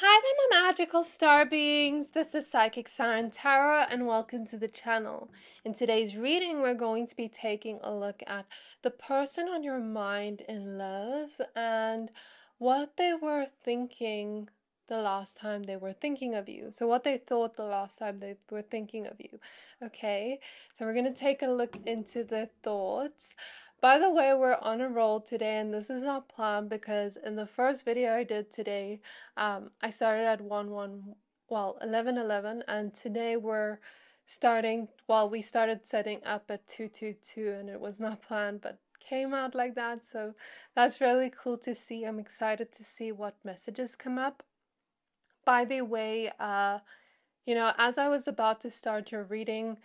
Hi there, my magical star beings. This is Psychic Siren Tarot, and welcome to the channel. In today's reading, we're going to be taking a look at the person on your mind in love and what they were thinking the last time they were thinking of you. So, what they thought the last time they were thinking of you. Okay, so we're going to take a look into the thoughts. By the way, we're on a roll today, and this is not planned because in the first video I did today, um, I started at 1 1, well, 11 11, and today we're starting, well, we started setting up at 2 2 2, and it was not planned, but came out like that. So that's really cool to see. I'm excited to see what messages come up. By the way, uh, you know, as I was about to start your reading,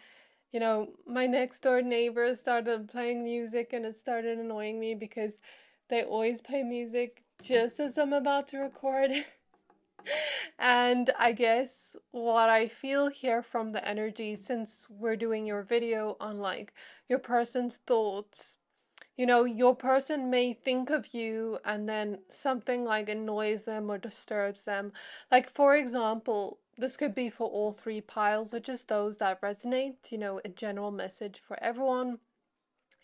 you know, my next door neighbor started playing music and it started annoying me because they always play music just as I'm about to record. and I guess what I feel here from the energy since we're doing your video on like your person's thoughts you know, your person may think of you and then something like annoys them or disturbs them. Like, for example, this could be for all three piles or just those that resonate, you know, a general message for everyone.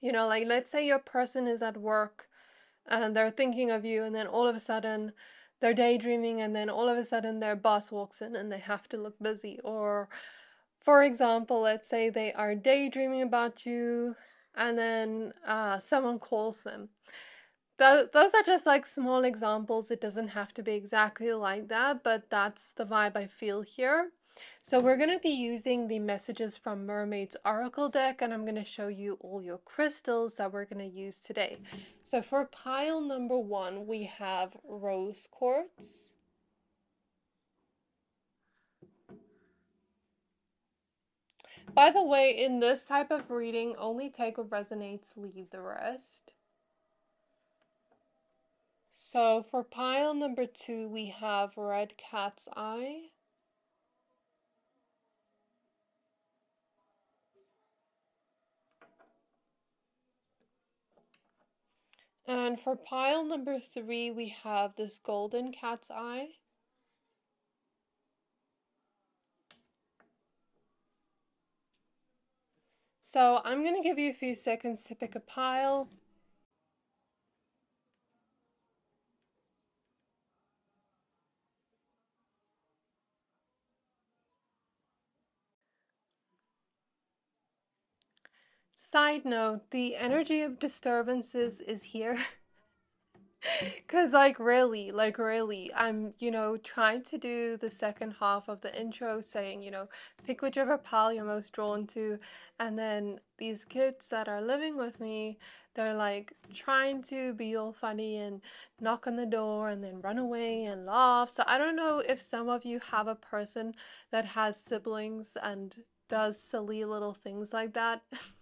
You know, like let's say your person is at work and they're thinking of you, and then all of a sudden they're daydreaming, and then all of a sudden their boss walks in and they have to look busy. Or, for example, let's say they are daydreaming about you and then uh, someone calls them. Th- those are just like small examples. It doesn't have to be exactly like that, but that's the vibe I feel here. So we're going to be using the messages from Mermaid's Oracle deck and I'm going to show you all your crystals that we're going to use today. So for pile number one, we have rose quartz. By the way, in this type of reading, only take what resonates, leave the rest. So for pile number two, we have red cat's eye. And for pile number three, we have this golden cat's eye. So I'm going to give you a few seconds to pick a pile. Side note, the energy of disturbances is here. Cause like really, like really, I'm, you know, trying to do the second half of the intro saying, you know, pick whichever pile you're most drawn to, and then these kids that are living with me, they're like trying to be all funny and knock on the door and then run away and laugh. So I don't know if some of you have a person that has siblings and does silly little things like that.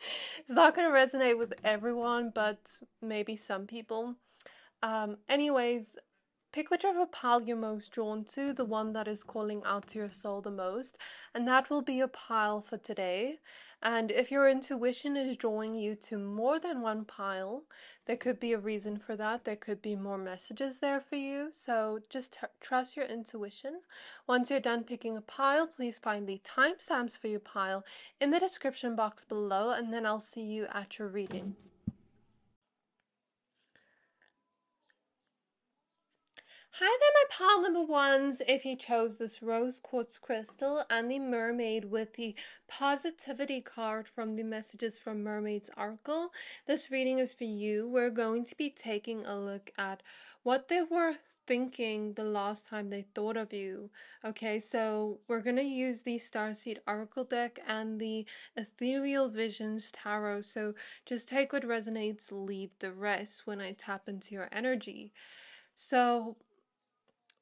it's not going to resonate with everyone, but maybe some people. Um, anyways, pick whichever pile you're most drawn to, the one that is calling out to your soul the most, and that will be your pile for today. And if your intuition is drawing you to more than one pile, there could be a reason for that. There could be more messages there for you. So just trust your intuition. Once you're done picking a pile, please find the timestamps for your pile in the description box below, and then I'll see you at your reading. Hi there, my pile number ones. If you chose this rose quartz crystal and the mermaid with the positivity card from the messages from Mermaid's Oracle, this reading is for you. We're going to be taking a look at what they were thinking the last time they thought of you. Okay, so we're going to use the Starseed Oracle deck and the Ethereal Visions Tarot. So just take what resonates, leave the rest when I tap into your energy. So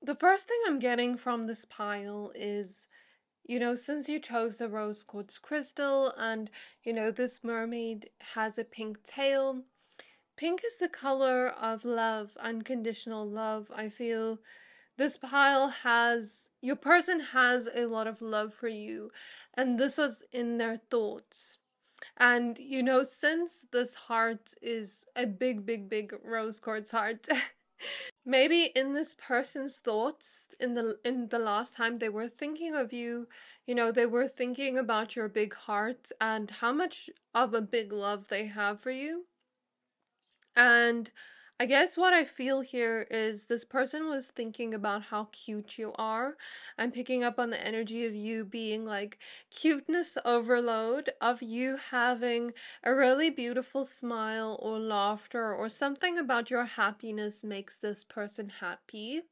the first thing I'm getting from this pile is, you know, since you chose the rose quartz crystal and, you know, this mermaid has a pink tail, pink is the color of love, unconditional love. I feel this pile has, your person has a lot of love for you, and this was in their thoughts. And, you know, since this heart is a big, big, big rose quartz heart, maybe in this person's thoughts in the in the last time they were thinking of you you know they were thinking about your big heart and how much of a big love they have for you. And I guess what I feel here is this person was thinking about how cute you are. I'm picking up on the energy of you being like cuteness overload, of you having a really beautiful smile or laughter or something about your happiness makes this person happy.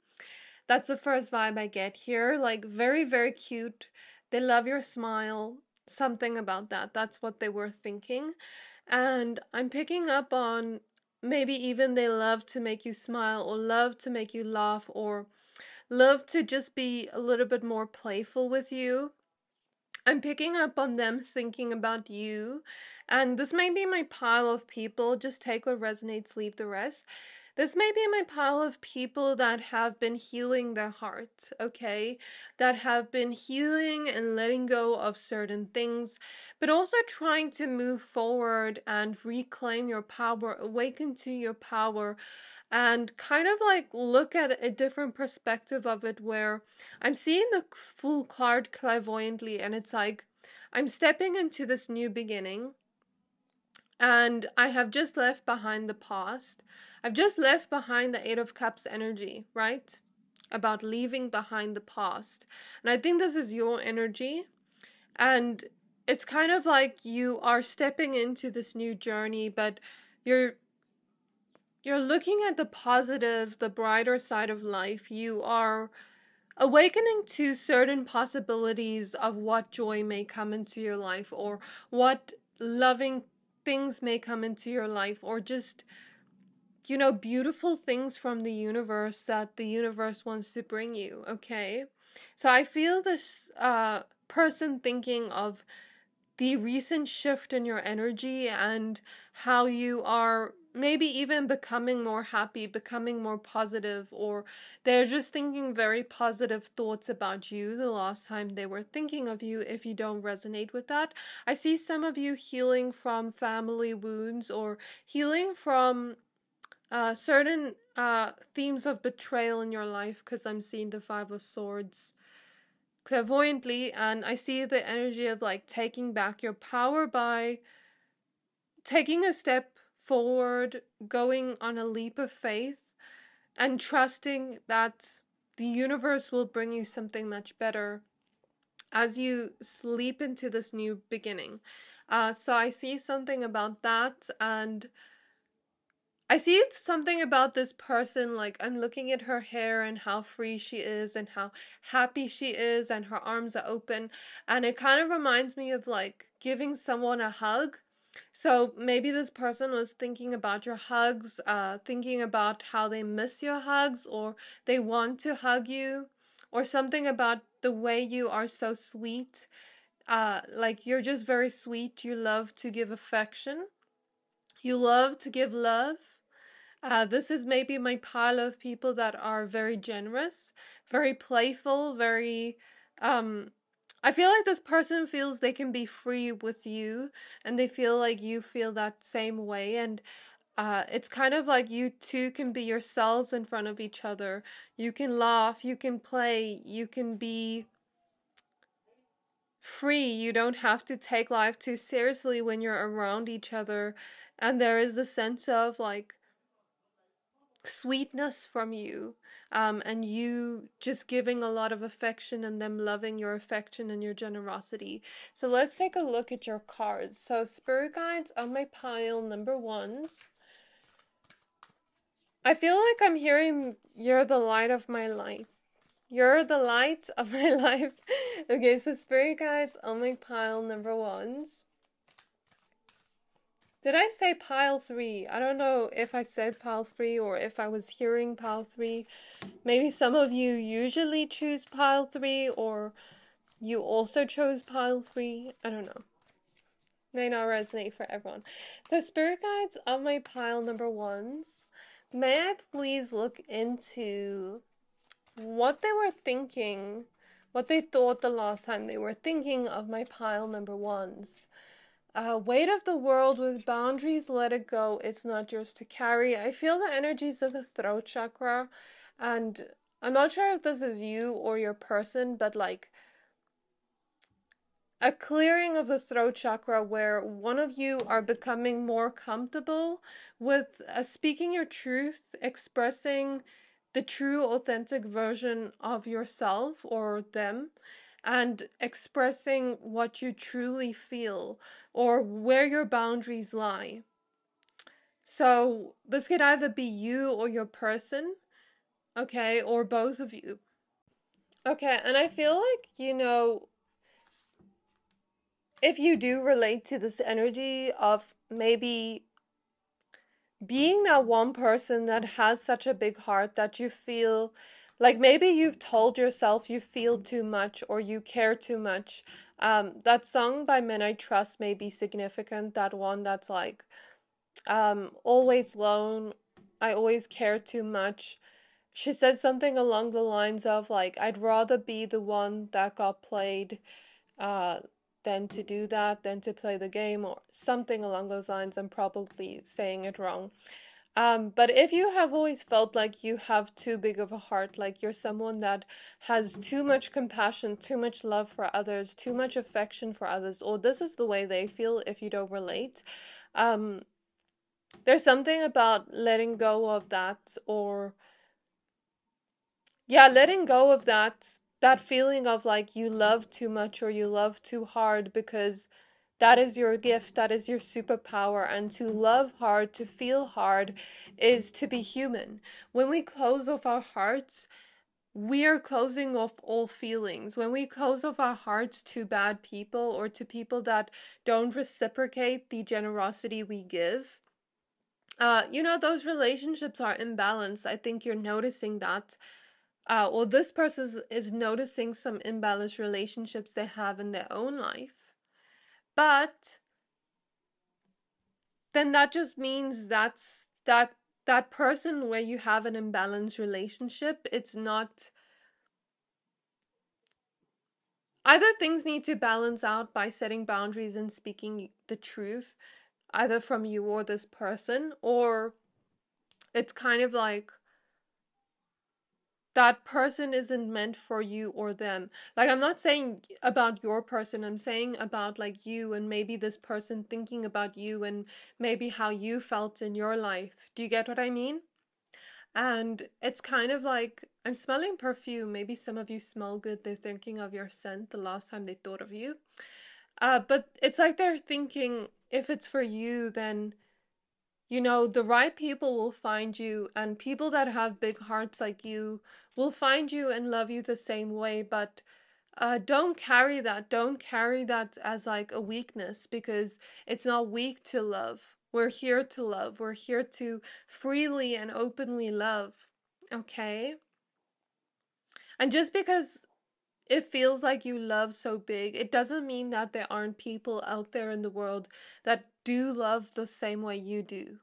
That's the first vibe I get here. Like, very, very cute. They love your smile. Something about that. That's what they were thinking. And I'm picking up on maybe even they love to make you smile or love to make you laugh or love to just be a little bit more playful with you. I'm picking up on them thinking about you, and this may be my pile of people. Just take what resonates, leave the rest. This may be my pile of people that have been healing their heart, okay? That have been healing and letting go of certain things, but also trying to move forward and reclaim your power, awaken to your power, and kind of like look at a different perspective of it where I'm seeing the full card clairvoyantly, and it's like I'm stepping into this new beginning. And I have just left behind the past. I've just left behind the Eight of Cups energy, right? About leaving behind the past. And I think this is your energy. And it's kind of like you are stepping into this new journey, but you're you're looking at the positive, the brighter side of life. You are awakening to certain possibilities of what joy may come into your life or what loving things may come into your life or just you know, beautiful things from the universe that the universe wants to bring you, okay? So I feel this uh, person thinking of the recent shift in your energy and how you are maybe even becoming more happy, becoming more positive, or they're just thinking very positive thoughts about you the last time they were thinking of you if you don't resonate with that. I see some of you healing from family wounds or healing from uh, certain uh, themes of betrayal in your life because I'm seeing the Five of Swords clairvoyantly, and I see the energy of like taking back your power by taking a step forward, going on a leap of faith, and trusting that the universe will bring you something much better as you sleep into this new beginning. Uh, so I see something about that, and I see something about this person, like I'm looking at her hair and how free she is and how happy she is and her arms are open. And it kind of reminds me of like giving someone a hug. So maybe this person was thinking about your hugs, uh, thinking about how they miss your hugs or they want to hug you or something about the way you are so sweet. Uh, like you're just very sweet. You love to give affection. You love to give love uh, this is maybe my pile of people that are very generous, very playful, very. Um, I feel like this person feels they can be free with you, and they feel like you feel that same way. And uh, it's kind of like you two can be yourselves in front of each other. You can laugh, you can play, you can be free. You don't have to take life too seriously when you're around each other. And there is a sense of like sweetness from you um, and you just giving a lot of affection and them loving your affection and your generosity. So let's take a look at your cards. So spirit guides on my pile number ones. I feel like I'm hearing you're the light of my life. You're the light of my life. okay, so spirit guides on my pile number ones. Did I say pile 3? I don't know if I said pile 3 or if I was hearing pile 3. Maybe some of you usually choose pile 3 or you also chose pile 3. I don't know. May not resonate for everyone. So spirit guides of my pile number ones, may I please look into what they were thinking, what they thought the last time they were thinking of my pile number ones. Uh, weight of the world with boundaries, let it go. It's not yours to carry. I feel the energies of the throat chakra, and I'm not sure if this is you or your person, but like a clearing of the throat chakra where one of you are becoming more comfortable with uh, speaking your truth, expressing the true, authentic version of yourself or them, and expressing what you truly feel or where your boundaries lie. So, this could either be you or your person, okay, or both of you. Okay, and I feel like, you know, if you do relate to this energy of maybe being that one person that has such a big heart that you feel like maybe you've told yourself you feel too much or you care too much. Um, that song by Men I Trust may be significant. That one that's like, um, always alone. I always care too much. She said something along the lines of like, I'd rather be the one that got played, uh, than to do that, than to play the game, or something along those lines. I'm probably saying it wrong. Um, but if you have always felt like you have too big of a heart, like you're someone that has too much compassion, too much love for others, too much affection for others, or this is the way they feel if you don't relate, um, there's something about letting go of that, or yeah, letting go of that that feeling of like you love too much or you love too hard because that is your gift, that is your superpower. And to love hard, to feel hard, is to be human. When we close off our hearts, we are closing off all feelings. When we close off our hearts to bad people or to people that don't reciprocate the generosity we give, uh, you know, those relationships are imbalanced. I think you're noticing that uh, or this person is noticing some imbalanced relationships they have in their own life. But then that just means that's that that person where you have an imbalanced relationship, it's not either things need to balance out by setting boundaries and speaking the truth, either from you or this person, or it's kind of like that person isn't meant for you or them. Like, I'm not saying about your person, I'm saying about like you and maybe this person thinking about you and maybe how you felt in your life. Do you get what I mean? And it's kind of like I'm smelling perfume. Maybe some of you smell good. They're thinking of your scent the last time they thought of you. Uh, but it's like they're thinking if it's for you, then you know, the right people will find you, and people that have big hearts like you will find you and love you the same way. But uh, don't carry that. Don't carry that as like a weakness because it's not weak to love. We're here to love. We're here to freely and openly love. Okay? And just because it feels like you love so big, it doesn't mean that there aren't people out there in the world that do love the same way you do.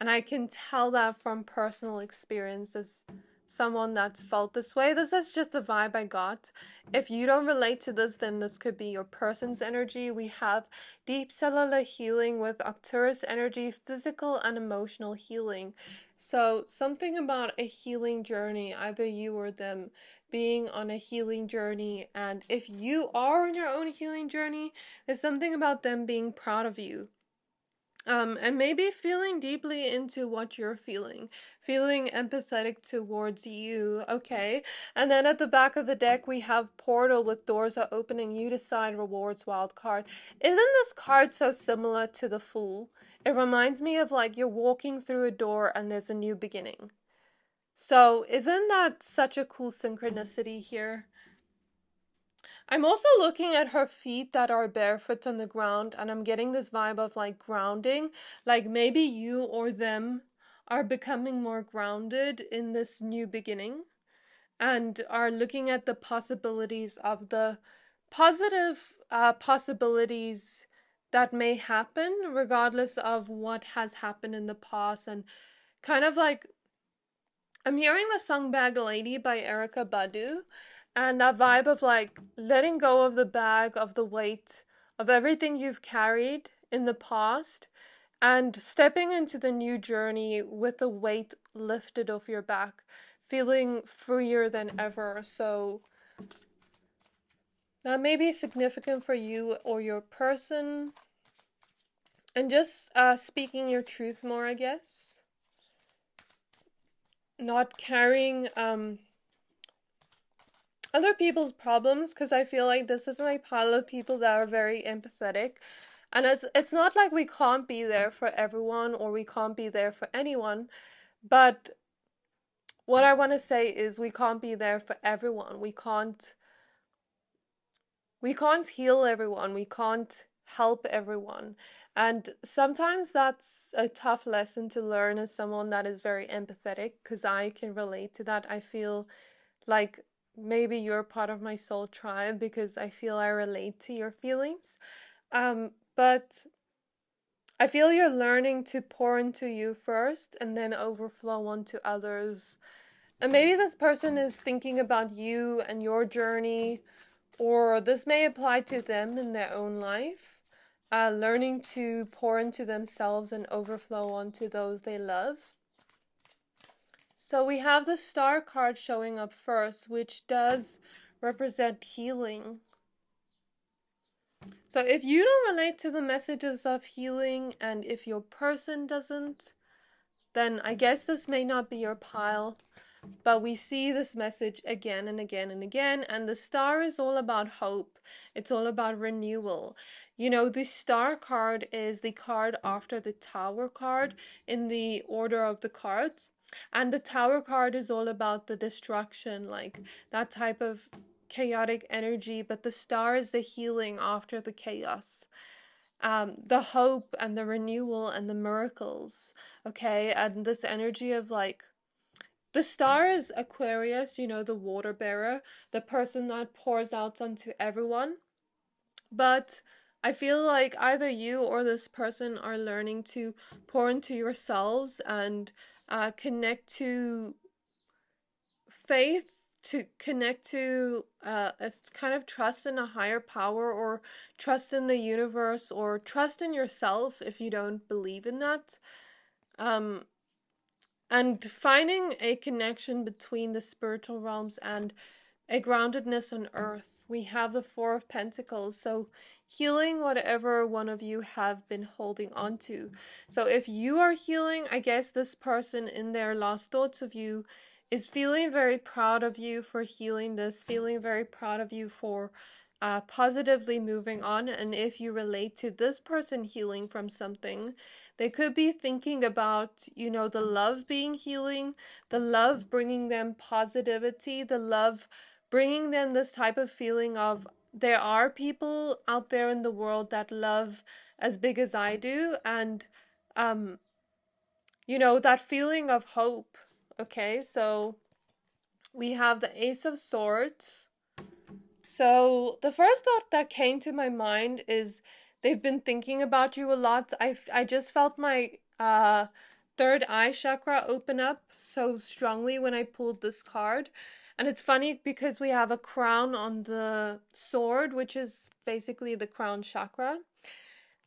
And I can tell that from personal experiences. Someone that's felt this way. This is just the vibe I got. If you don't relate to this, then this could be your person's energy. We have deep cellular healing with Arcturus energy, physical and emotional healing. So, something about a healing journey, either you or them being on a healing journey. And if you are on your own healing journey, there's something about them being proud of you. Um, and maybe feeling deeply into what you're feeling, feeling empathetic towards you, okay? And then at the back of the deck, we have Portal with doors are opening, you decide rewards wild card. Isn't this card so similar to the Fool? It reminds me of like you're walking through a door and there's a new beginning. So, isn't that such a cool synchronicity here? I'm also looking at her feet that are barefoot on the ground, and I'm getting this vibe of like grounding. Like maybe you or them are becoming more grounded in this new beginning and are looking at the possibilities of the positive uh, possibilities that may happen regardless of what has happened in the past and kind of like I'm hearing the song Bag Lady by Erykah Badu and that vibe of like letting go of the bag of the weight of everything you've carried in the past and stepping into the new journey with the weight lifted off your back, feeling freer than ever. So that may be significant for you or your person. And just uh, speaking your truth more, I guess. Not carrying um, other people's problems because I feel like this is my pile of people that are very empathetic. And it's it's not like we can't be there for everyone or we can't be there for anyone, but what I want to say is we can't be there for everyone. We can't we can't heal everyone. We can't help everyone. And sometimes that's a tough lesson to learn as someone that is very empathetic because I can relate to that. I feel like maybe you're part of my soul tribe because I feel I relate to your feelings. Um, but I feel you're learning to pour into you first and then overflow onto others. And maybe this person is thinking about you and your journey, or this may apply to them in their own life. Uh, learning to pour into themselves and overflow onto those they love. So we have the star card showing up first, which does represent healing. So if you don't relate to the messages of healing and if your person doesn't, then I guess this may not be your pile. But we see this message again and again and again. And the star is all about hope. It's all about renewal. You know, the star card is the card after the tower card in the order of the cards. And the tower card is all about the destruction, like that type of chaotic energy. But the star is the healing after the chaos. Um, the hope and the renewal and the miracles. Okay. And this energy of like, the star is Aquarius, you know, the water bearer, the person that pours out onto everyone. But I feel like either you or this person are learning to pour into yourselves and uh, connect to faith, to connect to uh, a kind of trust in a higher power or trust in the universe or trust in yourself if you don't believe in that. Um, and finding a connection between the spiritual realms and a groundedness on earth. We have the Four of Pentacles, so healing whatever one of you have been holding on to. So if you are healing, I guess this person in their last thoughts of you is feeling very proud of you for healing this, feeling very proud of you for uh, positively moving on. And if you relate to this person healing from something, they could be thinking about, you know, the love being healing, the love bringing them positivity, the love bringing them this type of feeling of there are people out there in the world that love as big as I do. And, um, you know, that feeling of hope. Okay, so we have the Ace of Swords so the first thought that came to my mind is they've been thinking about you a lot. I I just felt my uh third eye chakra open up so strongly when I pulled this card. And it's funny because we have a crown on the sword, which is basically the crown chakra.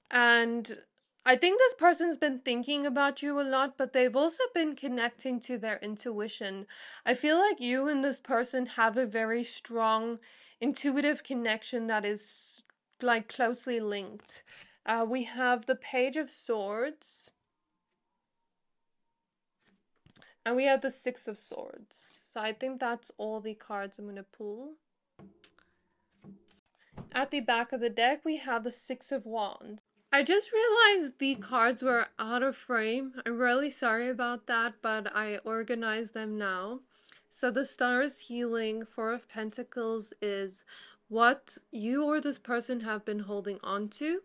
And I think this person's been thinking about you a lot, but they've also been connecting to their intuition. I feel like you and this person have a very strong intuitive connection that is like closely linked. Uh, we have the Page of Swords. And we have the Six of Swords. So I think that's all the cards I'm going to pull. At the back of the deck, we have the Six of Wands. I just realized the cards were out of frame. I'm really sorry about that, but I organized them now. So the star's healing, Four of Pentacles, is what you or this person have been holding on to.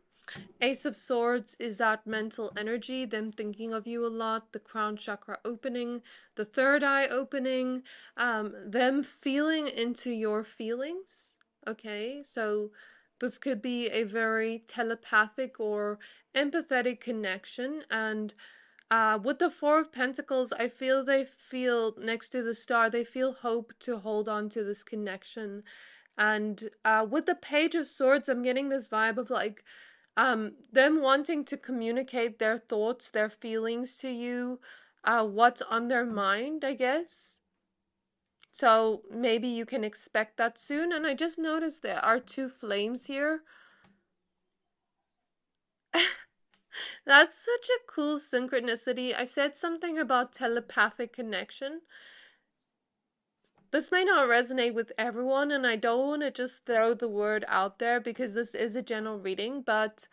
Ace of Swords is that mental energy, them thinking of you a lot, the crown chakra opening, the third eye opening, um, them feeling into your feelings. Okay, so this could be a very telepathic or empathetic connection, and uh, with the Four of Pentacles, I feel they feel next to the star, they feel hope to hold on to this connection. And uh, with the Page of Swords, I'm getting this vibe of like um, them wanting to communicate their thoughts, their feelings to you, uh, what's on their mind, I guess. So maybe you can expect that soon. And I just noticed there are two flames here. That's such a cool synchronicity. I said something about telepathic connection. This may not resonate with everyone, and I don't want to just throw the word out there because this is a general reading, but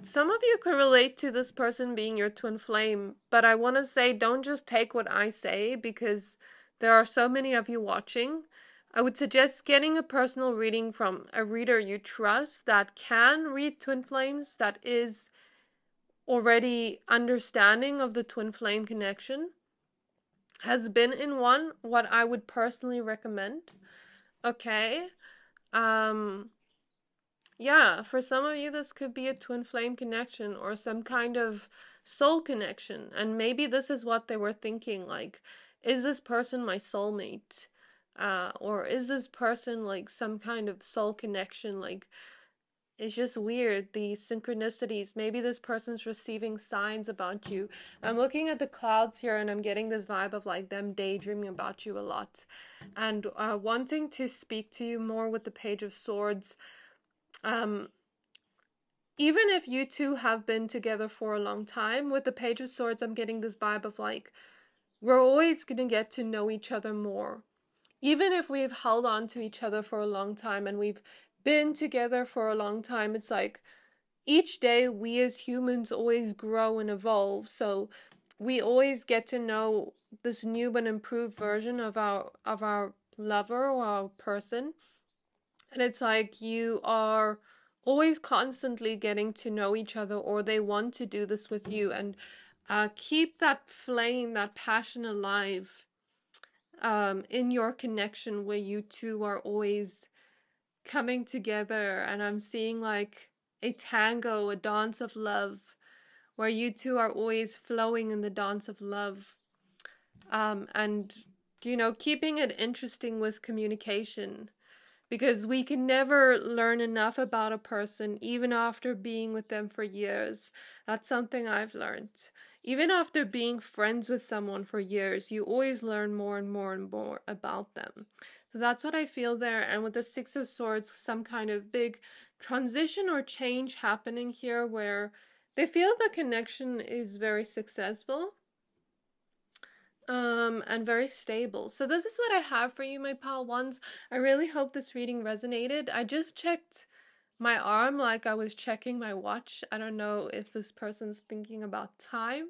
some of you could relate to this person being your twin flame. But I want to say, don't just take what I say because there are so many of you watching. I would suggest getting a personal reading from a reader you trust that can read twin flames, that is already understanding of the twin flame connection has been in one what I would personally recommend. Okay. Um yeah, for some of you this could be a twin flame connection or some kind of soul connection and maybe this is what they were thinking like is this person my soulmate? Uh or is this person like some kind of soul connection like it's just weird the synchronicities. Maybe this person's receiving signs about you. I'm looking at the clouds here and i'm getting this vibe of like them daydreaming about you a lot. And uh, wanting to speak to you more with the page of swords um even if you two have been together for a long time with the page of swords i'm getting this vibe of like we're always going to get to know each other more. Even if we've held on to each other for a long time and we've been together for a long time, it's like each day we as humans always grow and evolve. So we always get to know this new but improved version of our of our lover or our person. And it's like you are always constantly getting to know each other or they want to do this with you and uh, keep that flame, that passion alive um, in your connection where you two are always coming together and I'm seeing like a tango, a dance of love, where you two are always flowing in the dance of love. Um, and, you know, keeping it interesting with communication because we can never learn enough about a person even after being with them for years. That's something I've learned. Even after being friends with someone for years, you always learn more and more and more about them. That's what I feel there. And with the Six of Swords, some kind of big transition or change happening here where they feel the connection is very successful um, and very stable. So this is what I have for you, my pal ones. I really hope this reading resonated. I just checked my arm like I was checking my watch. I don't know if this person's thinking about time.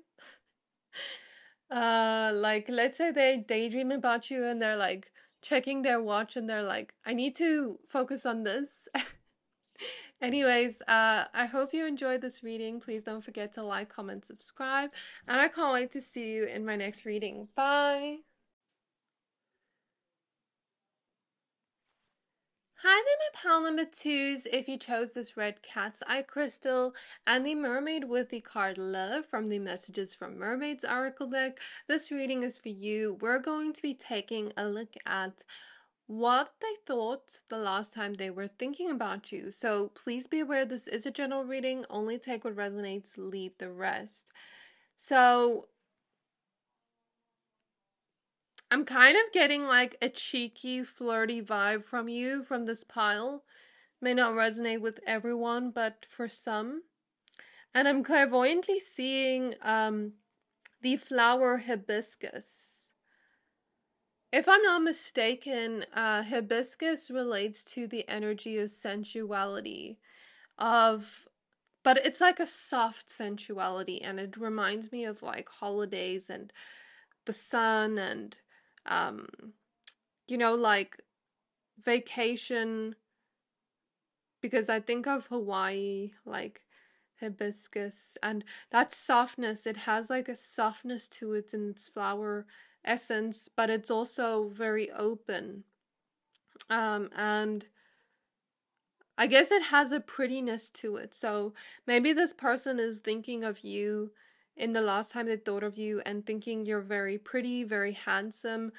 uh, like let's say they daydream about you and they're like, checking their watch and they're like, I need to focus on this. Anyways, uh, I hope you enjoyed this reading. Please don't forget to like, comment, subscribe, and I can't wait to see you in my next reading. Bye! Hi there, my pal number twos. If you chose this red cat's eye crystal and the mermaid with the card love from the Messages from Mermaids Oracle deck, this reading is for you. We're going to be taking a look at what they thought the last time they were thinking about you. So please be aware this is a general reading. Only take what resonates, leave the rest. So I'm kind of getting like a cheeky, flirty vibe from you from this pile. May not resonate with everyone, but for some. And I'm clairvoyantly seeing um, the flower hibiscus. If I'm not mistaken, uh, hibiscus relates to the energy of sensuality, of, but it's like a soft sensuality, and it reminds me of like holidays and the sun and um you know like vacation because I think of Hawaii like hibiscus and that softness it has like a softness to it in its flower essence but it's also very open. Um and I guess it has a prettiness to it. So maybe this person is thinking of you in the last time they thought of you and thinking you're very pretty, very handsome,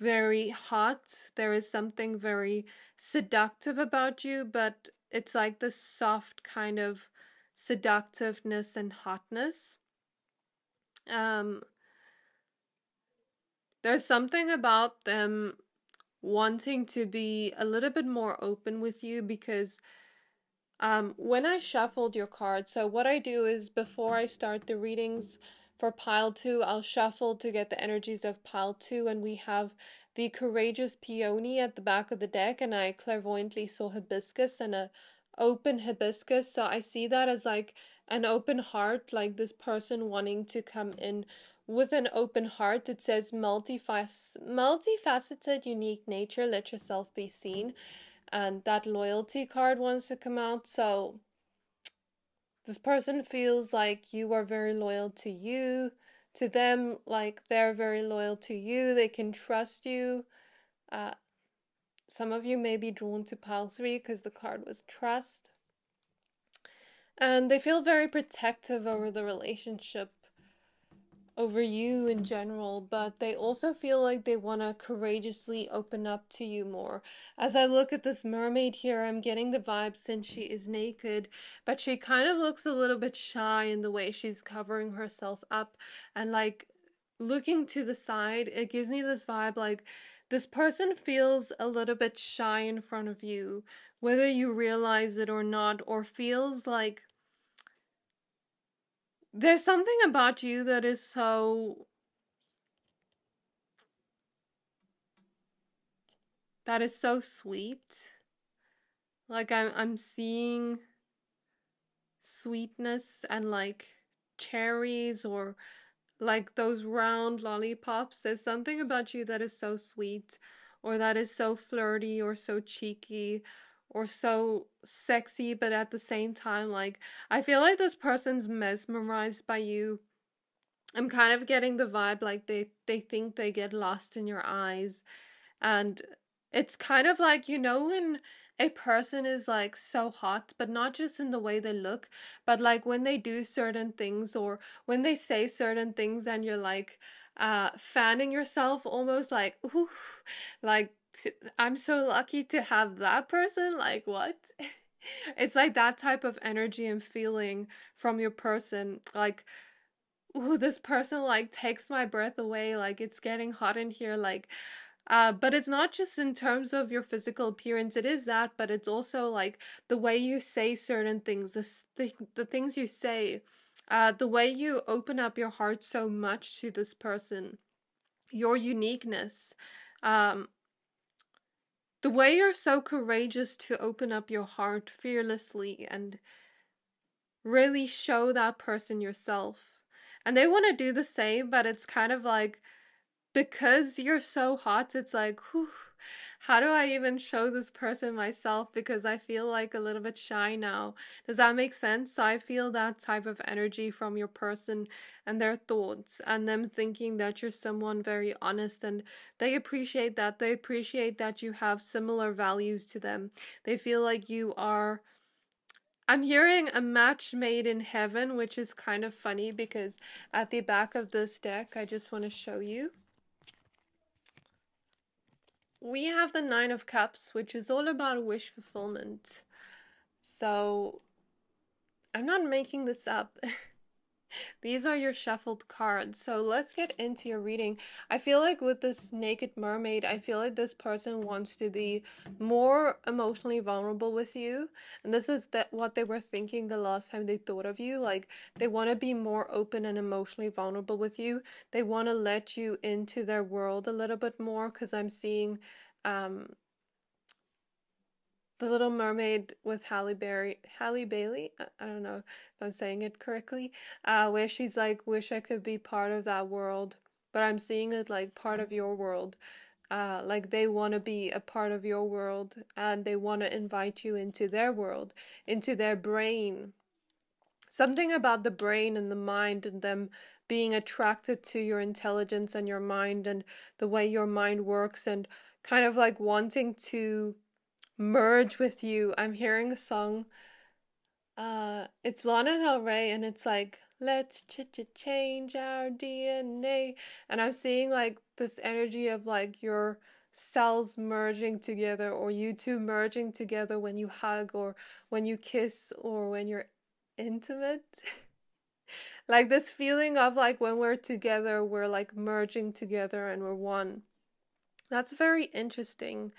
very hot. There is something very seductive about you, but it's like this soft kind of seductiveness and hotness. Um, there's something about them wanting to be a little bit more open with you because um, when I shuffled your cards, so what I do is before I start the readings for pile two, I'll shuffle to get the energies of pile two, and we have the courageous peony at the back of the deck, and I clairvoyantly saw hibiscus and a open hibiscus. So I see that as like an open heart, like this person wanting to come in with an open heart. It says multifac- multifaceted, unique nature. Let yourself be seen. And that loyalty card wants to come out. So this person feels like you are very loyal to you. To them, like they're very loyal to you. They can trust you. Uh, some of you may be drawn to pile three because the card was trust. And they feel very protective over the relationship, over you in general, but they also feel like they want to courageously open up to you more. As I look at this mermaid here, I'm getting the vibe since she is naked, but she kind of looks a little bit shy in the way she's covering herself up and like looking to the side. It gives me this vibe like this person feels a little bit shy in front of you, whether you realize it or not, or feels like there's something about you that is so. that is so sweet. Like I'm I'm seeing sweetness and like cherries or like those round lollipops. There's something about you that is so sweet, or that is so flirty, or so cheeky, or so sexy, but at the same time, like, I feel like this person's mesmerized by you. I'm kind of getting the vibe like they, they think they get lost in your eyes. And it's kind of like, you know, when a person is like so hot, but not just in the way they look, but like when they do certain things or when they say certain things and you're like uh fanning yourself almost like ooh like I'm so lucky to have that person like what it's like that type of energy and feeling from your person like ooh this person like takes my breath away like it's getting hot in here like uh, but it's not just in terms of your physical appearance. It is that, but it's also like the way you say certain things, the the, the things you say, uh, the way you open up your heart so much to this person, your uniqueness, um, the way you're so courageous to open up your heart fearlessly and really show that person yourself. And they want to do the same, but it's kind of like because you're so hot, it's like, whew, how do I even show this person myself? Because I feel like a little bit shy now. Does that make sense? So I feel that type of energy from your person and their thoughts and them thinking that you're someone very honest and they appreciate that. They appreciate that you have similar values to them. They feel like you are. I'm hearing a match made in heaven, which is kind of funny because at the back of this deck, I just want to show you we have the Nine of Cups, which is all about wish fulfillment. So, I'm not making this up. These are your shuffled cards. So let's get into your reading. I feel like with this naked mermaid, I feel like this person wants to be more emotionally vulnerable with you. And this is that what they were thinking the last time they thought of you. Like they want to be more open and emotionally vulnerable with you. They want to let you into their world a little bit more because I'm seeing um the Little Mermaid with Halle Berry, Halle Bailey. I don't know if I'm saying it correctly. Uh, where she's like, "Wish I could be part of that world," but I'm seeing it like part of your world. Uh, like they want to be a part of your world, and they want to invite you into their world, into their brain. Something about the brain and the mind and them being attracted to your intelligence and your mind and the way your mind works and kind of like wanting to merge with you. I'm hearing a song. Uh, it's Lana Del Rey, and it's like let's ch ch change our DNA. And I'm seeing like this energy of like your cells merging together or you two merging together when you hug or when you kiss or when you're intimate. like this feeling of like when we're together, we're like merging together and we're one. That's very interesting.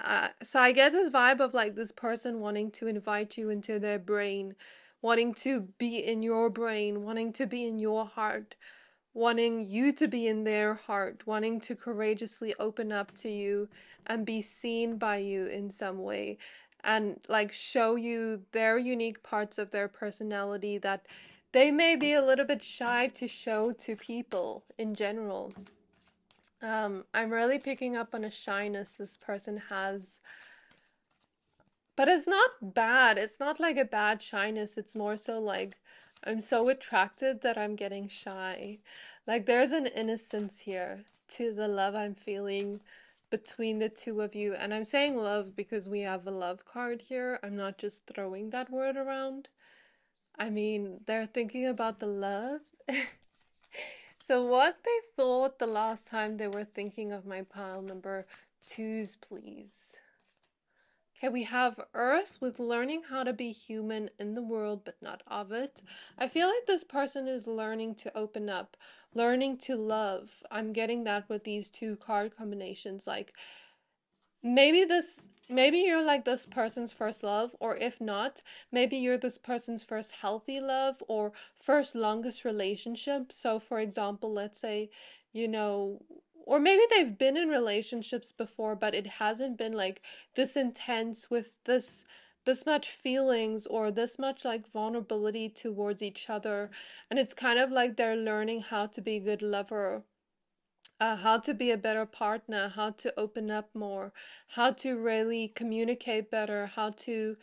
Uh, so I get this vibe of like this person wanting to invite you into their brain, wanting to be in your brain, wanting to be in your heart, wanting you to be in their heart, wanting to courageously open up to you and be seen by you in some way and like show you their unique parts of their personality that they may be a little bit shy to show to people in general. Um, I'm really picking up on a shyness this person has. But it's not bad. It's not like a bad shyness. It's more so like I'm so attracted that I'm getting shy. Like there's an innocence here to the love I'm feeling between the two of you. And I'm saying love because we have a love card here. I'm not just throwing that word around. I mean, they're thinking about the love. so, what they thought the last time they were thinking of my pile number twos, please. Okay, we have Earth with learning how to be human in the world but not of it. I feel like this person is learning to open up, learning to love. I'm getting that with these two card combinations. Like, maybe this maybe you're like this person's first love or if not maybe you're this person's first healthy love or first longest relationship. So for example let's say you know or maybe they've been in relationships before but it hasn't been like this intense with this this much feelings or this much like vulnerability towards each other. And it's kind of like they're learning how to be a good lover uh, how to be a better partner how to open up more how to really communicate better how to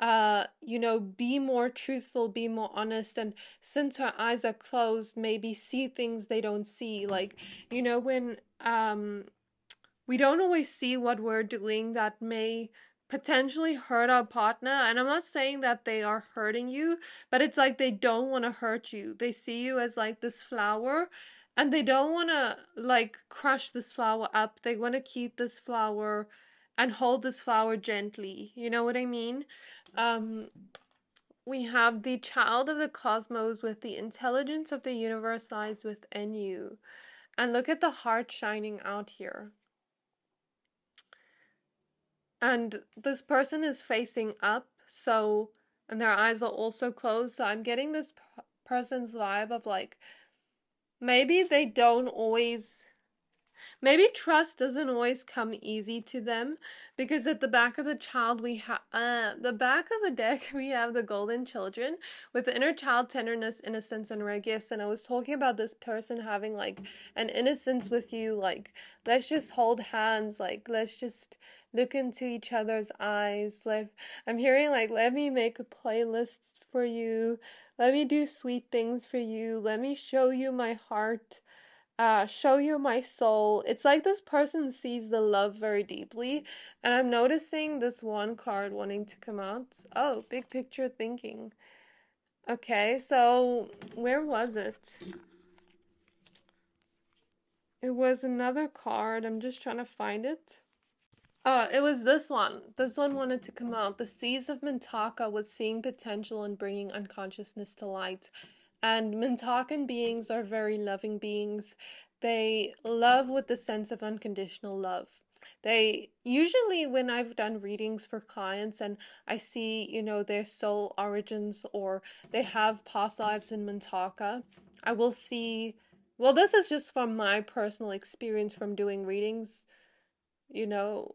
uh you know be more truthful be more honest and since her eyes are closed maybe see things they don't see. Like you know when um we don't always see what we're doing that may potentially hurt our partner and i'm not saying that they are hurting you but it's like they don't want to hurt you. They see you as like this flower and they don't want to like crush this flower up they want to keep this flower and hold this flower gently. You know what I mean? Um, we have the child of the cosmos with the intelligence of the universe lies within you. And look at the heart shining out here. And this person is facing up, so, and their eyes are also closed. So I'm getting this person's vibe of like, maybe they don't always Maybe trust doesn't always come easy to them because at the back of the child we have uh, the back of the deck we have the golden children with inner child tenderness, innocence, and rare gifts. And I was talking about this person having like an innocence with you, like let's just hold hands, like let's just look into each other's eyes. Let I'm hearing like let me make a playlist for you. Let me do sweet things for you. Let me show you my heart uh, show you my soul. It's like this person sees the love very deeply, and I'm noticing this one card wanting to come out. Oh, big picture thinking. Okay, so where was it? It was another card. I'm just trying to find it. Oh, it was this one. This one wanted to come out. The Seas of Mintaka was seeing potential and bringing unconsciousness to light. And Mintakan beings are very loving beings. They love with the sense of unconditional love. They usually, when I've done readings for clients and I see, you know, their soul origins or they have past lives in Mintaka, I will see. Well, this is just from my personal experience from doing readings. You know,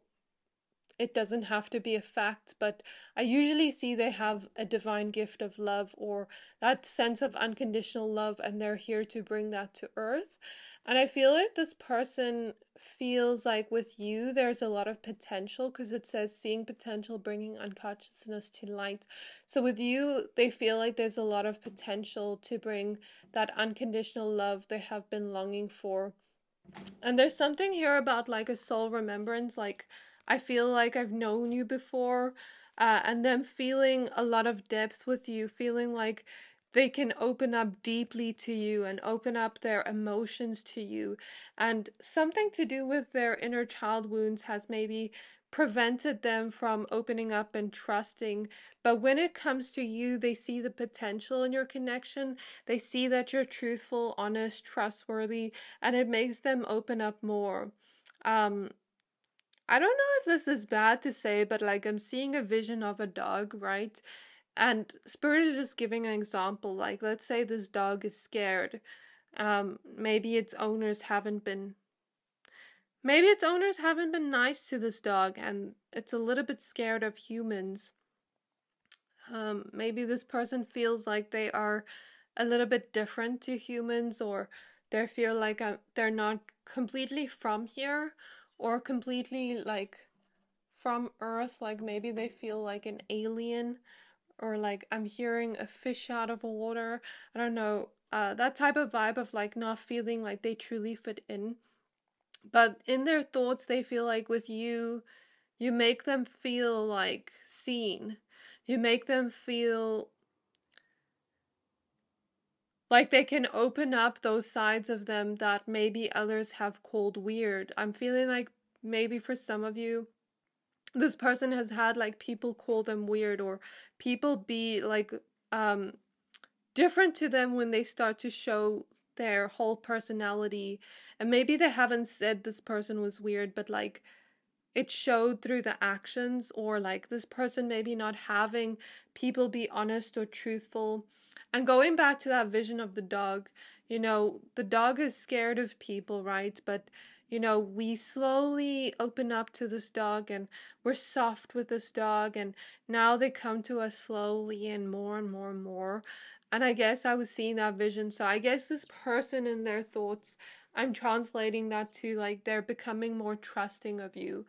it doesn't have to be a fact, but I usually see they have a divine gift of love or that sense of unconditional love, and they're here to bring that to earth. And I feel like this person feels like with you, there's a lot of potential because it says seeing potential, bringing unconsciousness to light. So with you, they feel like there's a lot of potential to bring that unconditional love they have been longing for. And there's something here about like a soul remembrance, like I feel like I've known you before, uh, and then feeling a lot of depth with you, feeling like they can open up deeply to you and open up their emotions to you. And something to do with their inner child wounds has maybe prevented them from opening up and trusting. But when it comes to you, they see the potential in your connection. They see that you're truthful, honest, trustworthy, and it makes them open up more. Um, I don't know if this is bad to say, but like I'm seeing a vision of a dog, right? And Spirit is just giving an example. Like, let's say this dog is scared. Um, maybe its owners haven't been Maybe its owners haven't been nice to this dog and it's a little bit scared of humans. Um, maybe this person feels like they are a little bit different to humans or they feel like uh, they're not completely from here or completely like from earth like maybe they feel like an alien or like i'm hearing a fish out of water. I don't know. Uh, that type of vibe of like not feeling like they truly fit in. But in their thoughts they feel like with you you make them feel like seen. You make them feel like they can open up those sides of them that maybe others have called weird. I'm feeling like maybe for some of you this person has had like people call them weird or people be like um different to them when they start to show their whole personality. And maybe they haven't said this person was weird but like it showed through the actions or like this person maybe not having people be honest or truthful. And going back to that vision of the dog you know the dog is scared of people right? But you know we slowly open up to this dog and we're soft with this dog and now they come to us slowly and more and more and more and I guess I was seeing that vision. So I guess this person in their thoughts, I'm translating that to like they're becoming more trusting of you.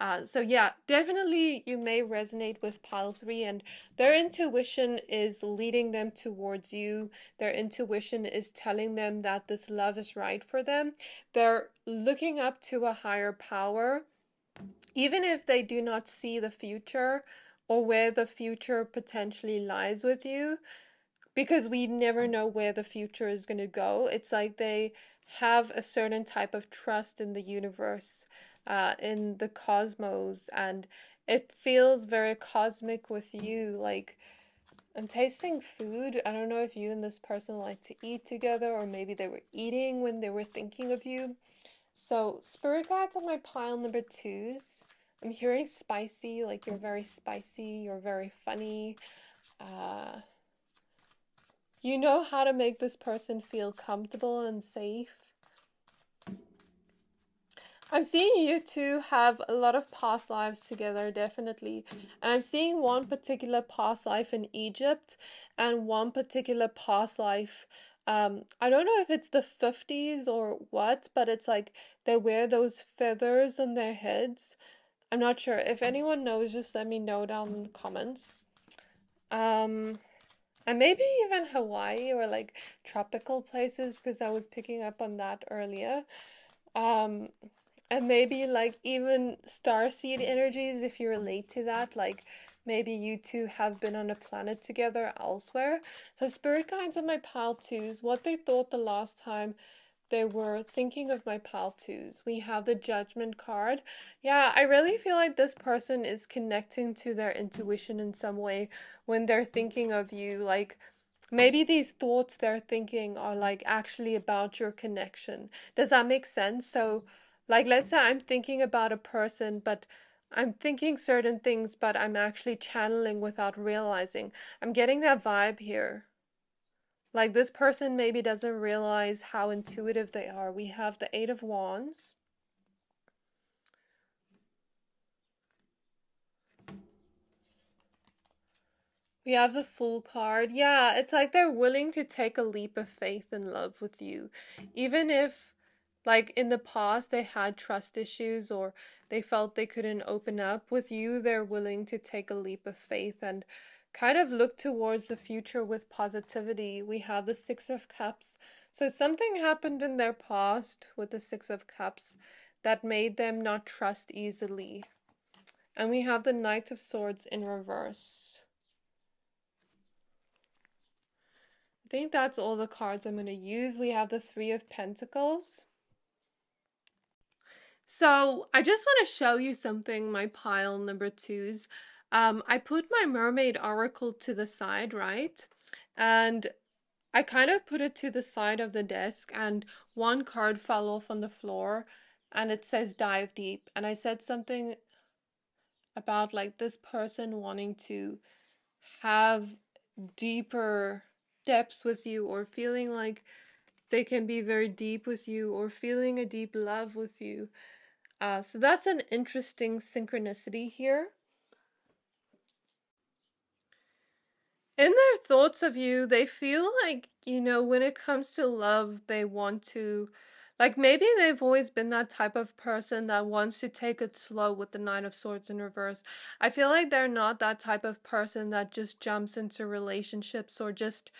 Uh, so yeah, definitely you may resonate with pile three, and their intuition is leading them towards you. Their intuition is telling them that this love is right for them. They're looking up to a higher power, even if they do not see the future or where the future potentially lies with you because we never know where the future is going to go. It's like they have a certain type of trust in the universe, uh, in the cosmos, and it feels very cosmic with you. Like, I'm tasting food. I don't know if you and this person like to eat together, or maybe they were eating when they were thinking of you. So, spirit guides on my pile number twos. I'm hearing spicy, like you're very spicy, you're very funny. Uh, you know how to make this person feel comfortable and safe. I'm seeing you two have a lot of past lives together, definitely. And I'm seeing one particular past life in Egypt and one particular past life. Um, I don't know if it's the 50s or what, but it's like they wear those feathers on their heads. I'm not sure. If anyone knows, just let me know down in the comments. Um, and maybe even Hawaii or like tropical places because I was picking up on that earlier. Um, and maybe like even star seed energies if you relate to that, like maybe you two have been on a planet together elsewhere. So spirit guides on my pile twos, what they thought the last time they were thinking of my pal twos. We have the judgment card. Yeah, I really feel like this person is connecting to their intuition in some way when they're thinking of you. Like, maybe these thoughts they're thinking are like actually about your connection. Does that make sense? So, like, let's say I'm thinking about a person, but I'm thinking certain things, but I'm actually channeling without realizing. I'm getting that vibe here. Like this person maybe doesn't realize how intuitive they are. We have the Eight of Wands. We have the Fool card. Yeah, it's like they're willing to take a leap of faith and love with you. Even if, like, in the past they had trust issues or they felt they couldn't open up with you, they're willing to take a leap of faith and kind of look towards the future with positivity. We have the Six of Cups. So something happened in their past with the Six of Cups that made them not trust easily. And we have the Knight of Swords in reverse. I think that's all the cards I'm going to use. We have the Three of Pentacles. So I just want to show you something, my pile number twos. Um, I put my mermaid oracle to the side, right? And I kind of put it to the side of the desk and one card fell off on the floor and it says dive deep. And I said something about like this person wanting to have deeper depths with you or feeling like they can be very deep with you or feeling a deep love with you. Uh, so that's an interesting synchronicity here. In their thoughts of you, they feel like, you know, when it comes to love, they want to, like, maybe they've always been that type of person that wants to take it slow with the Nine of Swords in reverse. I feel like they're not that type of person that just jumps into relationships or just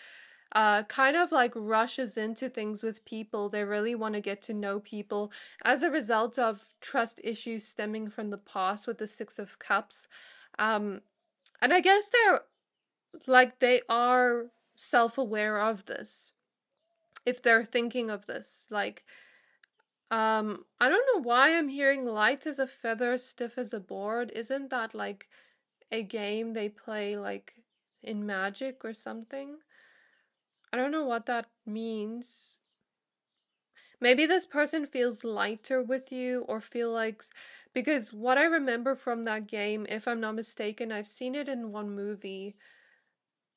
uh, kind of like rushes into things with people. They really want to get to know people as a result of trust issues stemming from the past with the Six of Cups. Um, and I guess they're like they are self aware of this. If they're thinking of this, like, um, I don't know why I'm hearing light as a feather, stiff as a board. Isn't that like a game they play like in magic or something? I don't know what that means. Maybe this person feels lighter with you or feel like because what I remember from that game, if I'm not mistaken, I've seen it in one movie.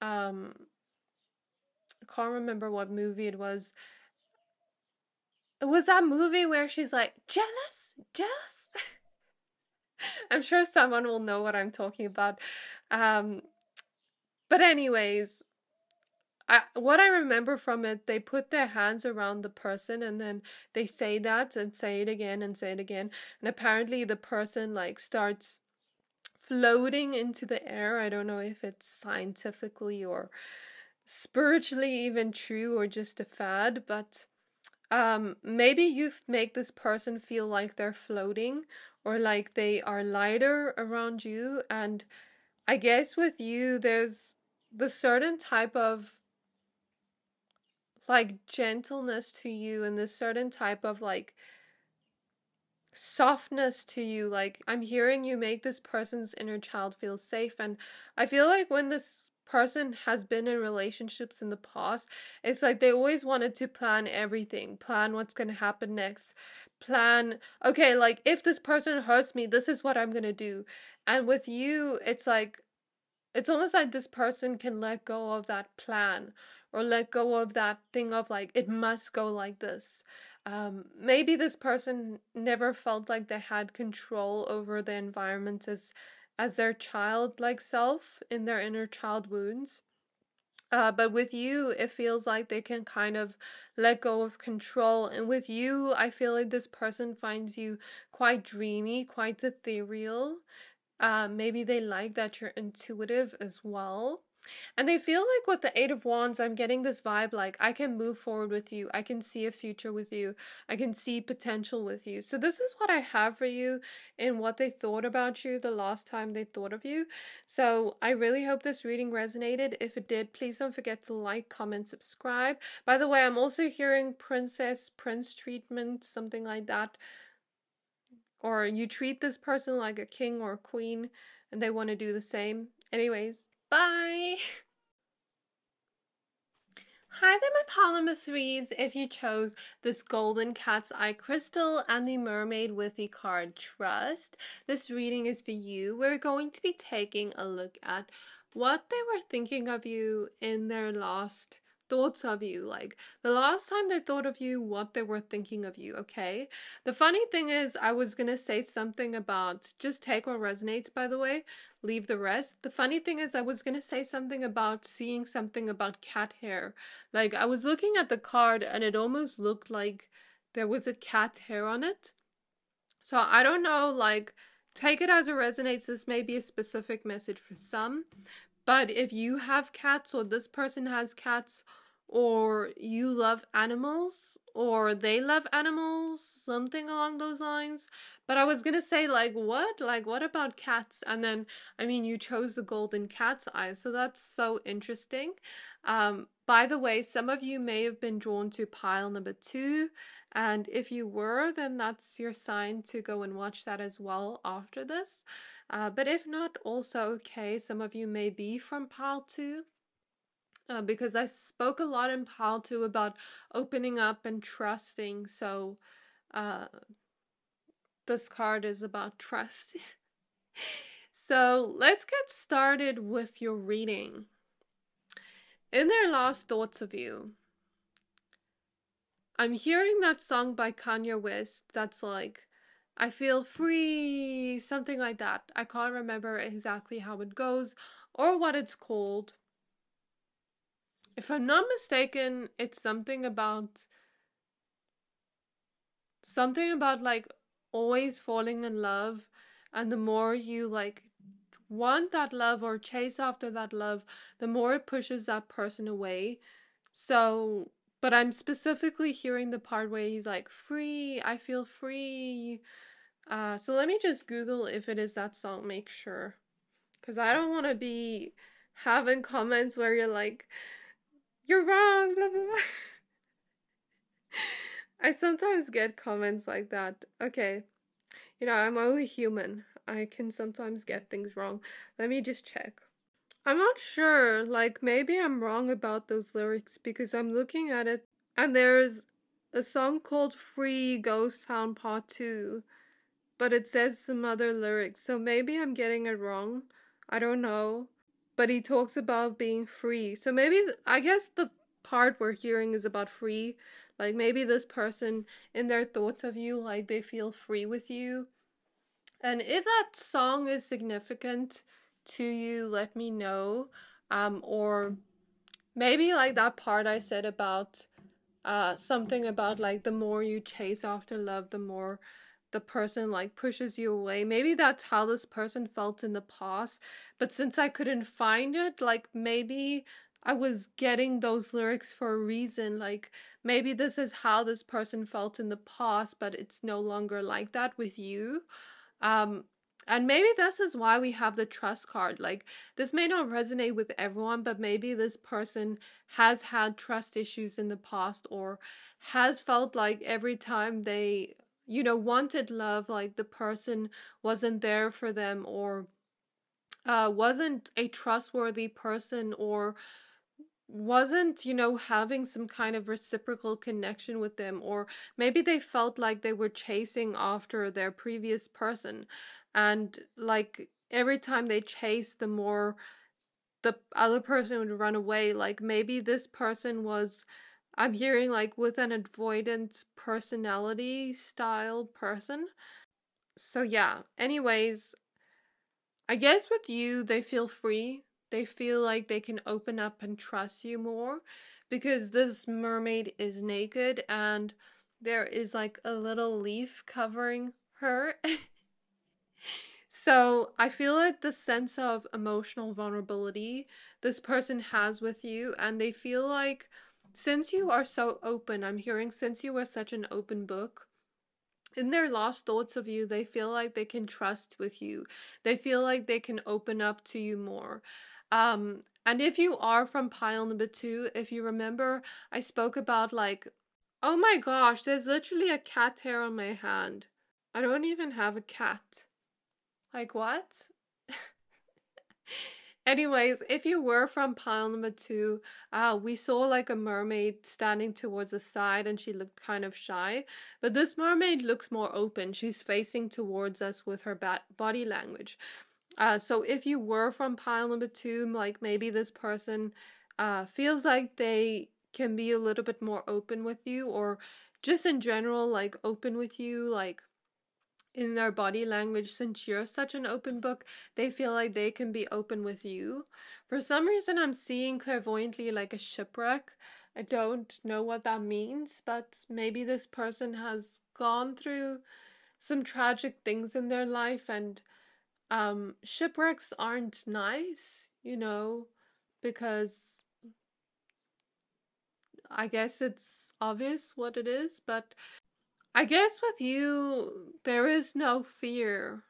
Um I can't remember what movie it was. It was that movie where she's like, jealous? Jealous? I'm sure someone will know what I'm talking about. Um but anyways, I, what I remember from it, they put their hands around the person and then they say that and say it again and say it again. And apparently the person like starts floating into the air. I don't know if it's scientifically or spiritually even true or just a fad, but um maybe you make this person feel like they're floating or like they are lighter around you and I guess with you there's the certain type of like gentleness to you and this certain type of like softness to you like i'm hearing you make this person's inner child feel safe and i feel like when this person has been in relationships in the past it's like they always wanted to plan everything plan what's going to happen next plan okay like if this person hurts me this is what i'm going to do and with you it's like it's almost like this person can let go of that plan or let go of that thing of like it must go like this um, maybe this person never felt like they had control over the environment as as their childlike self in their inner child wounds uh, but with you, it feels like they can kind of let go of control. And with you, I feel like this person finds you quite dreamy, quite ethereal. Uh, maybe they like that you're intuitive as well. And they feel like with the Eight of Wands, I'm getting this vibe like I can move forward with you. I can see a future with you. I can see potential with you. So, this is what I have for you and what they thought about you the last time they thought of you. So, I really hope this reading resonated. If it did, please don't forget to like, comment, subscribe. By the way, I'm also hearing princess, prince treatment, something like that. Or you treat this person like a king or a queen and they want to do the same. Anyways, Bye! Hi there, my Paloma 3s. If you chose this Golden Cat's Eye Crystal and the Mermaid with the card Trust, this reading is for you. We're going to be taking a look at what they were thinking of you in their last thoughts of you. Like the last time they thought of you, what they were thinking of you, okay? The funny thing is, I was gonna say something about just take what resonates, by the way, leave the rest. The funny thing is, I was gonna say something about seeing something about cat hair. Like I was looking at the card and it almost looked like there was a cat hair on it. So I don't know, like, take it as it resonates. This may be a specific message for some. But if you have cats or this person has cats or you love animals or they love animals, something along those lines. But I was gonna say, like, what? Like, what about cats? And then, I mean, you chose the golden cat's eye, so that's so interesting. Um, by the way, some of you may have been drawn to pile number two, and if you were, then that's your sign to go and watch that as well after this. Uh, but if not, also okay. Some of you may be from pile two uh, because I spoke a lot in Pile 2 about opening up and trusting. So, uh, this card is about trust. so, let's get started with your reading. In their last thoughts of you, I'm hearing that song by Kanye West that's like, I feel free, something like that. I can't remember exactly how it goes or what it's called if I'm not mistaken, it's something about something about like always falling in love and the more you like want that love or chase after that love, the more it pushes that person away. So, but I'm specifically hearing the part where he's like, free, I feel free. Uh, so let me just Google if it is that song, make sure. Because I don't want to be having comments where you're like, you're wrong, blah, blah, blah. I sometimes get comments like that. Okay. You know, I'm only human. I can sometimes get things wrong. Let me just check. I'm not sure. Like, maybe I'm wrong about those lyrics because I'm looking at it and there's a song called Free Ghost Town Part 2, but it says some other lyrics. So maybe I'm getting it wrong. I don't know but he talks about being free. So maybe I guess the part we're hearing is about free. Like maybe this person in their thoughts of you, like they feel free with you. And if that song is significant to you, let me know. Um, or maybe like that part I said about uh something about like the more you chase after love, the more the person like pushes you away. Maybe that's how this person felt in the past, but since I couldn't find it, like maybe I was getting those lyrics for a reason. Like maybe this is how this person felt in the past, but it's no longer like that with you. Um and maybe this is why we have the trust card. Like, this may not resonate with everyone, but maybe this person has had trust issues in the past or has felt like every time they you know wanted love like the person wasn't there for them or uh wasn't a trustworthy person or wasn't you know having some kind of reciprocal connection with them or maybe they felt like they were chasing after their previous person and like every time they chased the more the other person would run away like maybe this person was I'm hearing like with an avoidant personality style person. So yeah, anyways, I guess with you they feel free. They feel like they can open up and trust you more because this mermaid is naked and there is like a little leaf covering her. so I feel like the sense of emotional vulnerability this person has with you and they feel like since you are so open, I'm hearing since you are such an open book, in their lost thoughts of you, they feel like they can trust with you. They feel like they can open up to you more. Um, and if you are from pile number two, if you remember, I spoke about like, oh my gosh, there's literally a cat hair on my hand. I don't even have a cat. Like, what? Anyways, if you were from pile number two, uh, we saw like a mermaid standing towards the side and she looked kind of shy. But this mermaid looks more open. She's facing towards us with her body language. Uh, so if you were from pile number two, like maybe this person uh, feels like they can be a little bit more open with you or just in general, like open with you, like in their body language since you're such an open book they feel like they can be open with you. For some reason i'm seeing clairvoyantly like a shipwreck. I don't know what that means but maybe this person has gone through some tragic things in their life and um shipwrecks aren't nice you know because I guess it's obvious what it is, but I guess with you, there is no fear.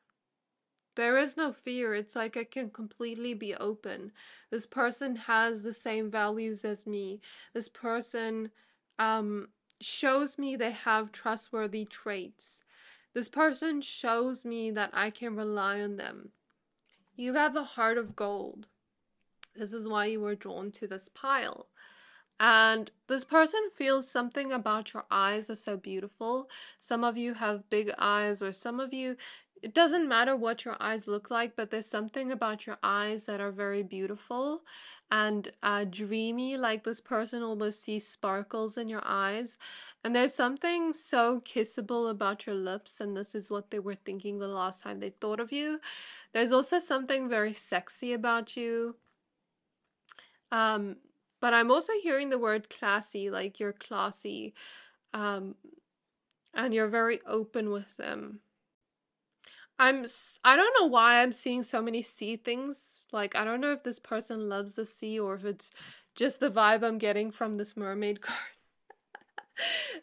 There is no fear. It's like I can completely be open. This person has the same values as me. This person um, shows me they have trustworthy traits. This person shows me that I can rely on them. You have a heart of gold. This is why you were drawn to this pile. And this person feels something about your eyes are so beautiful. Some of you have big eyes, or some of you, it doesn't matter what your eyes look like, but there's something about your eyes that are very beautiful and uh, dreamy. Like this person almost sees sparkles in your eyes. And there's something so kissable about your lips, and this is what they were thinking the last time they thought of you. There's also something very sexy about you. Um, but I'm also hearing the word classy, like you're classy, um, and you're very open with them. I'm I don't know why I'm seeing so many sea things. Like I don't know if this person loves the sea or if it's just the vibe I'm getting from this mermaid card.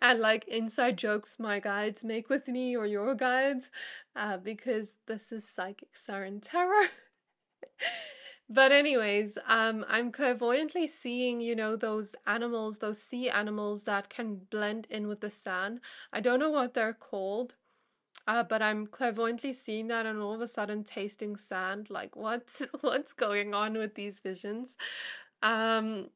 and like inside jokes my guides make with me or your guides uh, because this is psychic siren tarot. but anyways um i'm clairvoyantly seeing you know those animals those sea animals that can blend in with the sand i don't know what they're called uh, but I'm clairvoyantly seeing that and all of a sudden tasting sand. Like what's what's going on with these visions? Um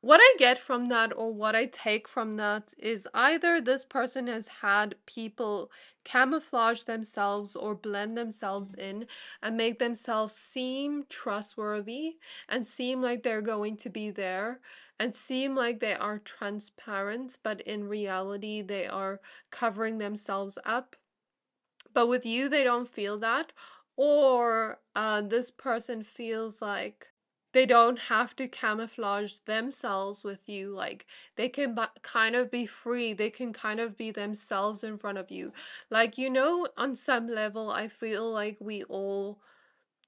what I get from that or what I take from that is either this person has had people camouflage themselves or blend themselves in and make themselves seem trustworthy and seem like they're going to be there and seem like they are transparent, but in reality, they are covering themselves up. But with you, they don't feel that. Or uh, this person feels like they don't have to camouflage themselves with you like they can b- kind of be free they can kind of be themselves in front of you like you know on some level i feel like we all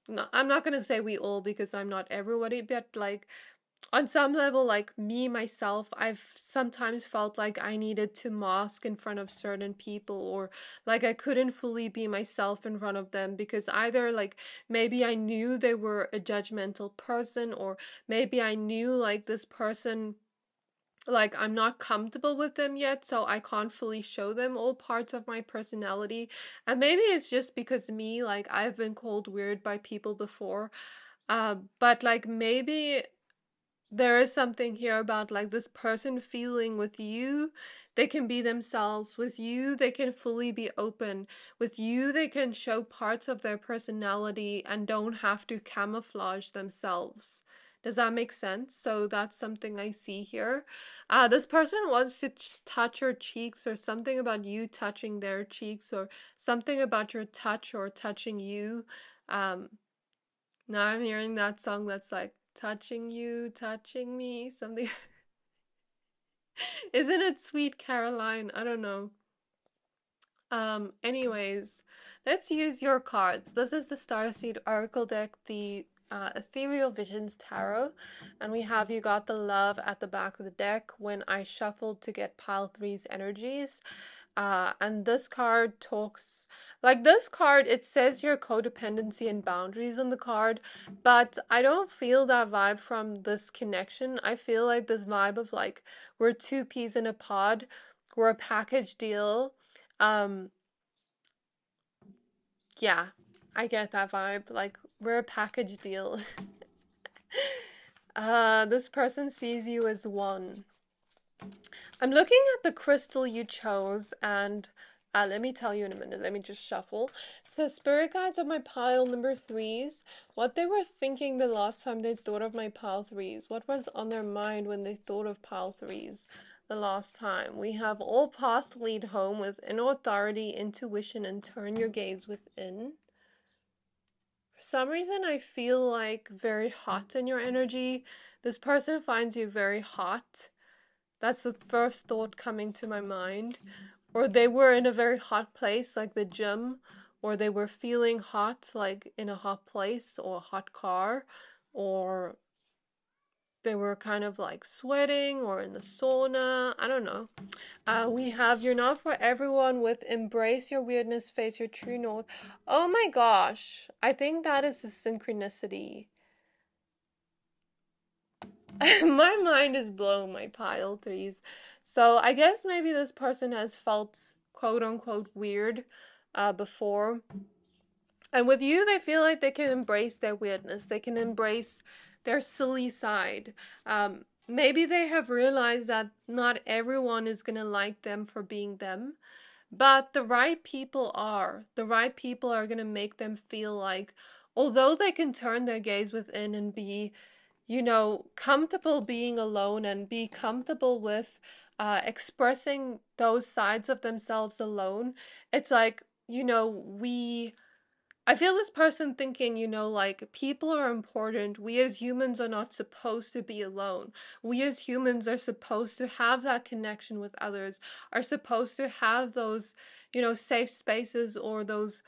no, i'm not going to say we all because i'm not everybody but like on some level, like me myself, I've sometimes felt like I needed to mask in front of certain people or like I couldn't fully be myself in front of them because either like maybe I knew they were a judgmental person or maybe I knew like this person like I'm not comfortable with them yet, so I can't fully show them all parts of my personality. And maybe it's just because me, like I've been called weird by people before. Uh, but like maybe there is something here about like this person feeling with you. They can be themselves with you. They can fully be open with you. They can show parts of their personality and don't have to camouflage themselves. Does that make sense? So that's something i see here. Uh this person wants to touch your cheeks or something about you touching their cheeks or something about your touch or touching you. Um now i'm hearing that song that's like touching you, touching me, something. Isn't it Sweet Caroline? I don't know. Um, anyways, let's use your cards. This is the Starseed Oracle deck, the uh, Ethereal Visions Tarot, and we have you got the love at the back of the deck when I shuffled to get pile three's energies. Uh, and this card talks like this card, it says your codependency and boundaries on the card, but I don't feel that vibe from this connection. I feel like this vibe of like we're two peas in a pod, we're a package deal. Um, yeah, I get that vibe. Like we're a package deal. uh, this person sees you as one. I'm looking at the crystal you chose and uh, let me tell you in a minute. Let me just shuffle. So, spirit guides of my pile number threes, what they were thinking the last time they thought of my pile threes. What was on their mind when they thought of pile threes the last time? We have all paths lead home with inner authority, intuition, and turn your gaze within. For some reason, I feel like very hot in your energy. This person finds you very hot. That's the first thought coming to my mind or they were in a very hot place like the gym or they were feeling hot like in a hot place or a hot car or they were kind of like sweating or in the sauna. I don't know. Uh, we have You're Not For Everyone with Embrace Your Weirdness, Face Your True North. Oh my gosh. I think that is a synchronicity. my mind is blown, my pile threes. So I guess maybe this person has felt quote unquote weird uh, before. And with you, they feel like they can embrace their weirdness. They can embrace their silly side. Um, maybe they have realized that not everyone is going to like them for being them, but the right people are. The right people are going to make them feel like, although they can turn their gaze within and be, you know, comfortable being alone and be comfortable with uh, expressing those sides of themselves alone, it's like, you know, we I feel this person thinking, you know, like people are important. We as humans are not supposed to be alone. We as humans are supposed to have that connection with others, are supposed to have those, you know, safe spaces or those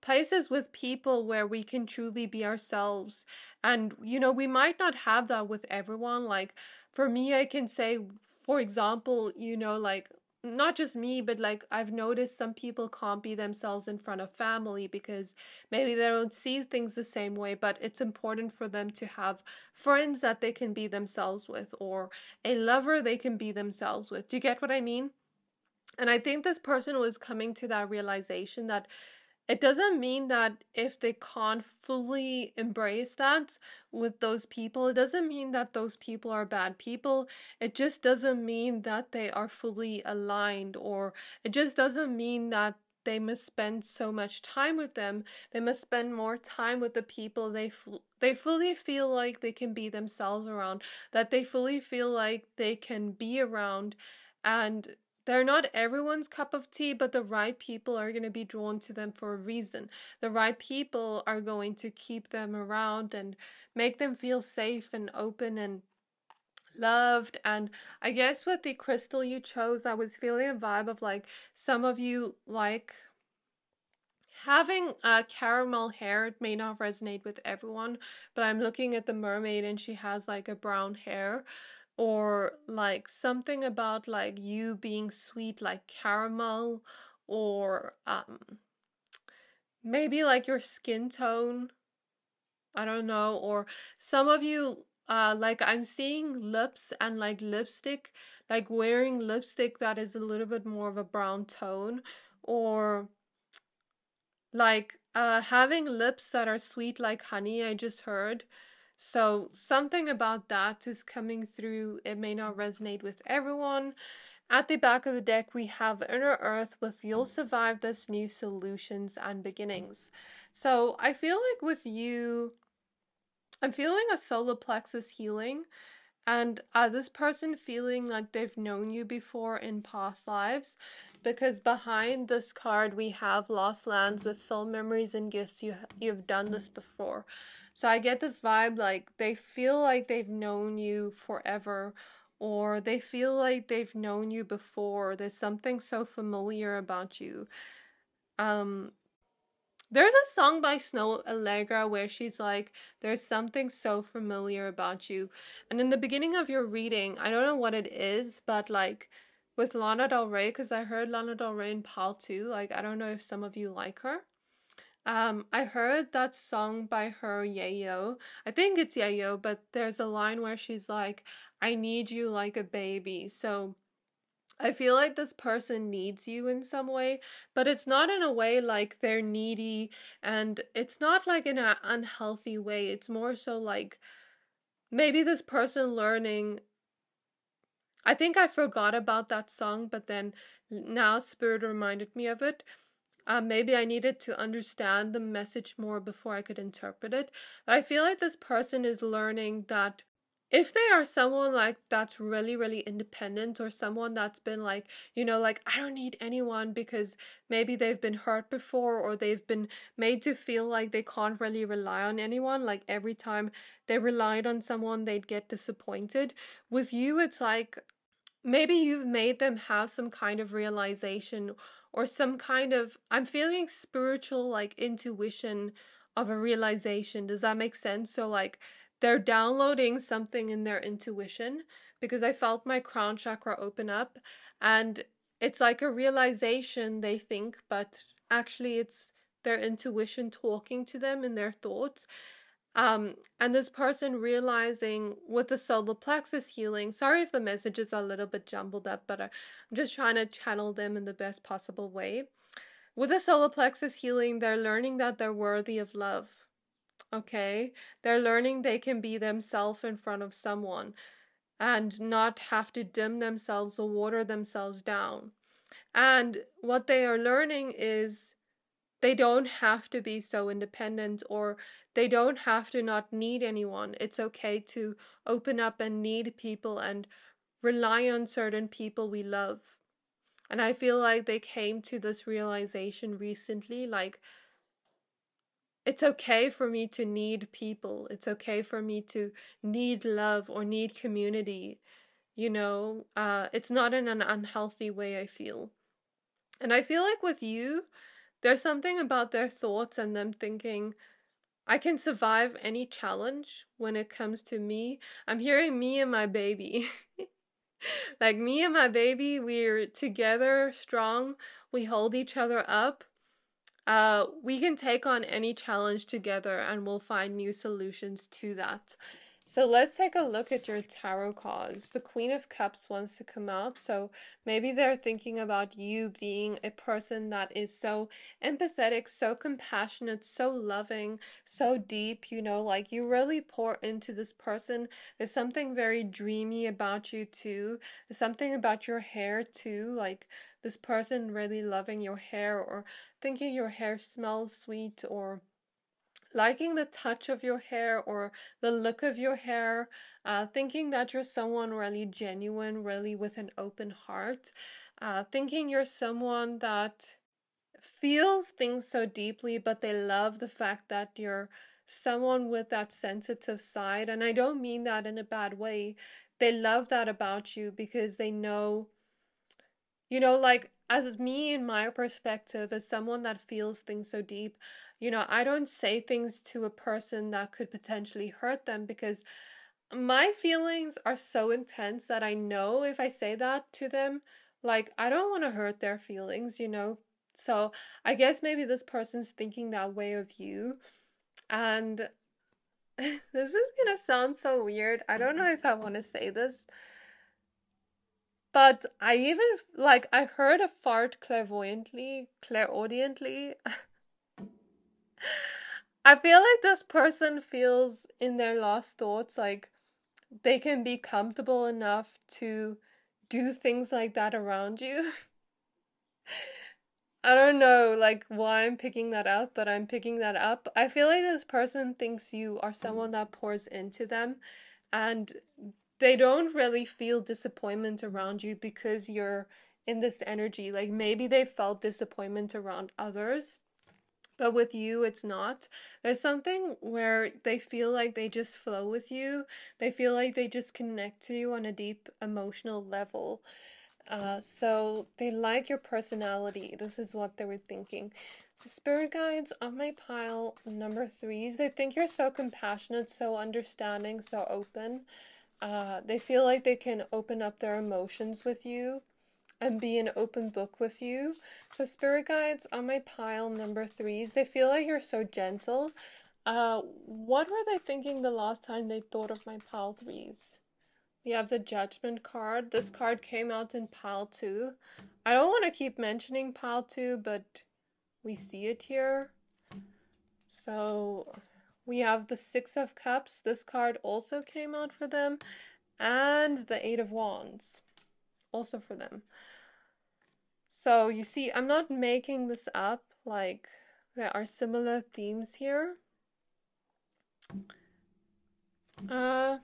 places with people where we can truly be ourselves. And, you know, we might not have that with everyone. Like, for me, I can say, for example, you know, like not just me, but like I've noticed some people can't be themselves in front of family because maybe they don't see things the same way, but it's important for them to have friends that they can be themselves with or a lover they can be themselves with. Do you get what I mean? And I think this person was coming to that realization that it doesn't mean that if they can't fully embrace that with those people, it doesn't mean that those people are bad people. It just doesn't mean that they are fully aligned, or it just doesn't mean that they must spend so much time with them. They must spend more time with the people they f- they fully feel like they can be themselves around, that they fully feel like they can be around and they're not everyone's cup of tea, but the right people are going to be drawn to them for a reason. The right people are going to keep them around and make them feel safe and open and loved. And I guess with the crystal you chose, I was feeling a vibe of like some of you like having uh, caramel hair it may not resonate with everyone but i'm looking at the mermaid and she has like a brown hair or like something about like you being sweet like caramel or um maybe like your skin tone. I don't know or some of you uh like i'm seeing lips and like lipstick like wearing lipstick that is a little bit more of a brown tone or like uh having lips that are sweet like honey i just heard so something about that is coming through. It may not resonate with everyone. At the back of the deck, we have Inner Earth with You'll Survive This New Solutions and Beginnings. So I feel like with you, I'm feeling a solar plexus healing. And uh, this person feeling like they've known you before in past lives, because behind this card we have lost lands with soul memories and gifts. You you've done this before, so I get this vibe like they feel like they've known you forever or they feel like they've known you before. There's something so familiar about you. Um there's a song by Snoh Aalegra where she's like, There's something so familiar about you. And in the beginning of your reading, I don't know what it is, but like with Lana Del Rey, because I heard Lana Del Rey in PAL too. Like, I don't know if some of you like her. Um, I heard that song by her, Yayo. I think it's Yayo, but there's a line where she's like, I need you like a baby. So I feel like this person needs you in some way, but it's not in a way like they're needy and it's not like in an unhealthy way. It's more so like maybe this person learning. I think I forgot about that song, but then now Spirit reminded me of it uh, maybe I needed to understand the message more before I could interpret it. But I feel like this person is learning that if they are someone like that's really really independent or someone that's been like you know like i don't need anyone because maybe they've been hurt before or they've been made to feel like they can't really rely on anyone like every time they relied on someone they'd get disappointed with you it's like maybe you've made them have some kind of realization or some kind of I'm feeling spiritual like intuition of a realization. Does that make sense? So like they're downloading something in their intuition because I felt my crown chakra open up and it's like a realization they think, but actually it's their intuition talking to them in their thoughts. Um, and this person realizing with the solar plexus healing, sorry if the messages are a little bit jumbled up, but I'm just trying to channel them in the best possible way. With the solar plexus healing, they're learning that they're worthy of love. Okay? They're learning they can be themselves in front of someone and not have to dim themselves or water themselves down. And what they are learning is they don't have to be so independent or they don't have to not need anyone. It's okay to open up and need people and rely on certain people we love. And I feel like they came to this realization recently like it's okay for me to need people. It's okay for me to need love or need community. You know, uh, it's not in an unhealthy way, I feel. And I feel like with you, there's something about their thoughts and them thinking, I can survive any challenge when it comes to me. I'm hearing me and my baby. like me and my baby, we're together, strong. We hold each other up uh, we can take on any challenge together and we'll find new solutions to that. So let's take a look at your tarot cards. The Queen of Cups wants to come out. So maybe they're thinking about you being a person that is so empathetic, so compassionate, so loving, so deep. You know, like you really pour into this person. There's something very dreamy about you, too. There's something about your hair, too. Like, this person really loving your hair or thinking your hair smells sweet or liking the touch of your hair or the look of your hair, uh, thinking that you're someone really genuine, really with an open heart, uh, thinking you're someone that feels things so deeply, but they love the fact that you're someone with that sensitive side. And I don't mean that in a bad way. They love that about you because they know you know, like as me in my perspective, as someone that feels things so deep, you know, I don't say things to a person that could potentially hurt them because my feelings are so intense that I know if I say that to them, like I don't want to hurt their feelings, you know. So I guess maybe this person's thinking that way of you. And this is gonna sound so weird. I don't know if I want to say this. But I even like I heard a fart clairvoyantly, clairaudiently. I feel like this person feels in their lost thoughts like they can be comfortable enough to do things like that around you. I don't know like why I'm picking that up, but I'm picking that up. I feel like this person thinks you are someone that pours into them and they don't really feel disappointment around you because you're in this energy. Like maybe they felt disappointment around others, but with you, it's not. There's something where they feel like they just flow with you, they feel like they just connect to you on a deep emotional level. Uh, so they like your personality. This is what they were thinking. So spirit guides on my pile number threes. They think you're so compassionate, so understanding, so open. Uh, they feel like they can open up their emotions with you and be an open book with you. So spirit guides on my pile number threes, they feel like you're so gentle. Uh, what were they thinking the last time they thought of my pile threes? We have the judgment card. This card came out in pile two. I don't want to keep mentioning pile two, but we see it here. So we have the Six of Cups. This card also came out for them. And the Eight of Wands. Also for them. So you see, I'm not making this up. Like, there are similar themes here. Uh,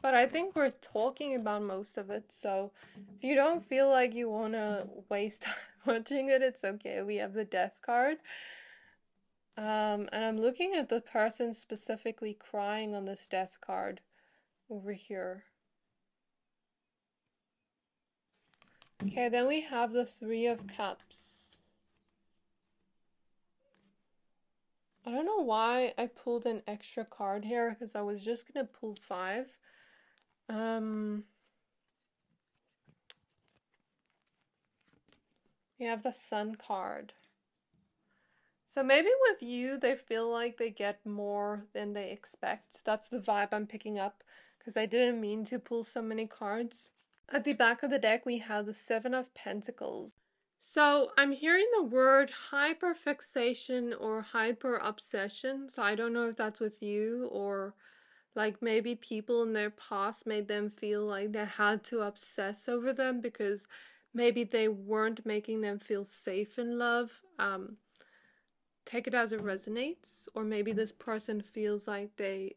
but I think we're talking about most of it. So if you don't feel like you want to waste time watching it, it's okay. We have the Death card. Um, and I'm looking at the person specifically crying on this death card over here. Okay, then we have the Three of Cups. I don't know why I pulled an extra card here because I was just gonna pull five. Um, we have the sun card. So maybe with you, they feel like they get more than they expect. That's the vibe I'm picking up because I didn't mean to pull so many cards. At the back of the deck, we have the Seven of Pentacles. So I'm hearing the word hyperfixation or hyper obsession. So I don't know if that's with you or like maybe people in their past made them feel like they had to obsess over them because maybe they weren't making them feel safe in love. Um, take it as it resonates, or maybe this person feels like they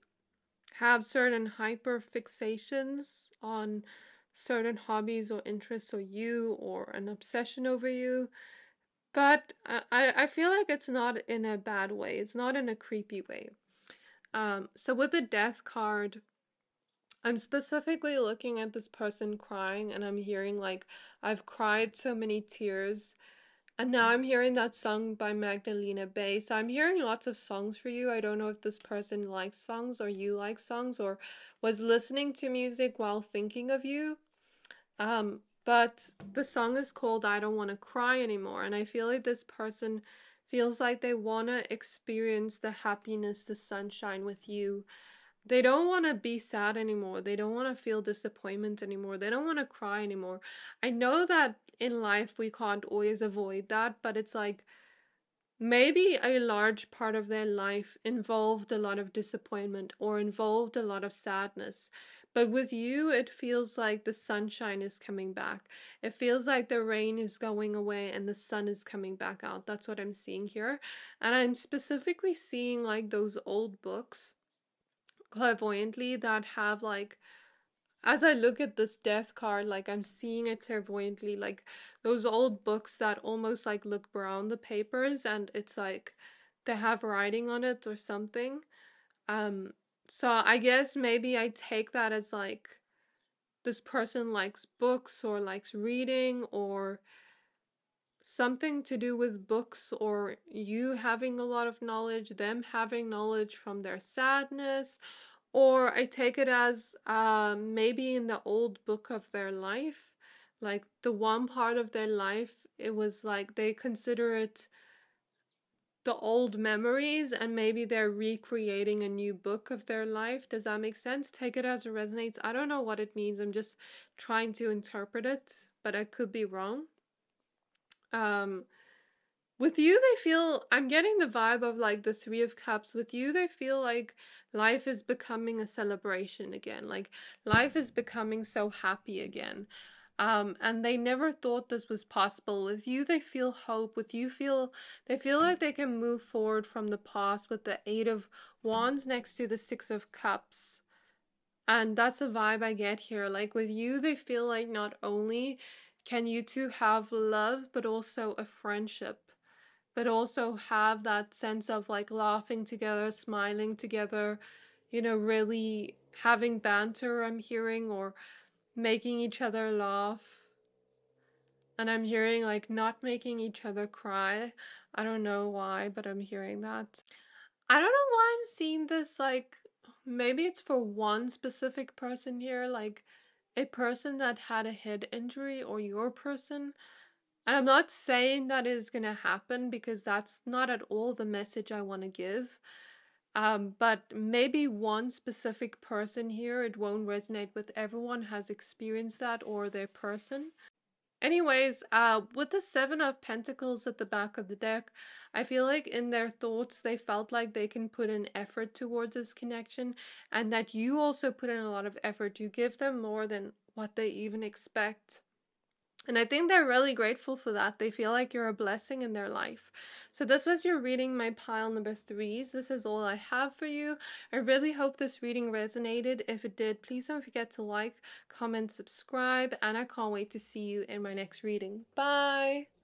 have certain hyper fixations on certain hobbies or interests or you or an obsession over you. But I, I feel like it's not in a bad way. It's not in a creepy way. Um, so with the death card, I'm specifically looking at this person crying and I'm hearing like I've cried so many tears and now I'm hearing that song by Magdalena Bay. So I'm hearing lots of songs for you. I don't know if this person likes songs or you like songs or was listening to music while thinking of you. Um, but the song is called I Don't Want to Cry Anymore. And I feel like this person feels like they want to experience the happiness, the sunshine with you. They don't want to be sad anymore. They don't want to feel disappointment anymore. They don't want to cry anymore. I know that in life we can't always avoid that, but it's like maybe a large part of their life involved a lot of disappointment or involved a lot of sadness. But with you, it feels like the sunshine is coming back. It feels like the rain is going away and the sun is coming back out. That's what I'm seeing here. And I'm specifically seeing like those old books clairvoyantly that have like as I look at this death card, like I'm seeing it clairvoyantly, like those old books that almost like look brown, the papers, and it's like they have writing on it or something. Um, so I guess maybe I take that as like this person likes books or likes reading or something to do with books or you having a lot of knowledge, them having knowledge from their sadness or I take it as uh, maybe in the old book of their life, like the one part of their life, it was like they consider it the old memories and maybe they're recreating a new book of their life. Does that make sense? Take it as it resonates. I don't know what it means. I'm just trying to interpret it, but I could be wrong. Um, with you, they feel, I'm getting the vibe of like the Three of Cups. With you, they feel like life is becoming a celebration again. Like life is becoming so happy again. Um, and they never thought this was possible. With you, they feel hope. With you, feel they feel like they can move forward from the past with the Eight of Wands next to the Six of Cups. And that's a vibe I get here. Like with you, they feel like not only can you two have love, but also a friendship but also have that sense of like laughing together, smiling together, you know, really having banter, I'm hearing, or making each other laugh. And I'm hearing like not making each other cry. I don't know why, but I'm hearing that. I don't know why I'm seeing this like maybe it's for one specific person here, like a person that had a head injury or your person and I'm not saying that is going to happen because that's not at all the message I want to give. Um, but maybe one specific person here, it won't resonate with everyone has experienced that or their person. Anyways, uh, with the Seven of Pentacles at the back of the deck, I feel like in their thoughts they felt like they can put an effort towards this connection and that you also put in a lot of effort. You give them more than what they even expect. And I think they're really grateful for that. They feel like you're a blessing in their life. So, this was your reading, my pile number threes. This is all I have for you. I really hope this reading resonated. If it did, please don't forget to like, comment, subscribe, and I can't wait to see you in my next reading. Bye!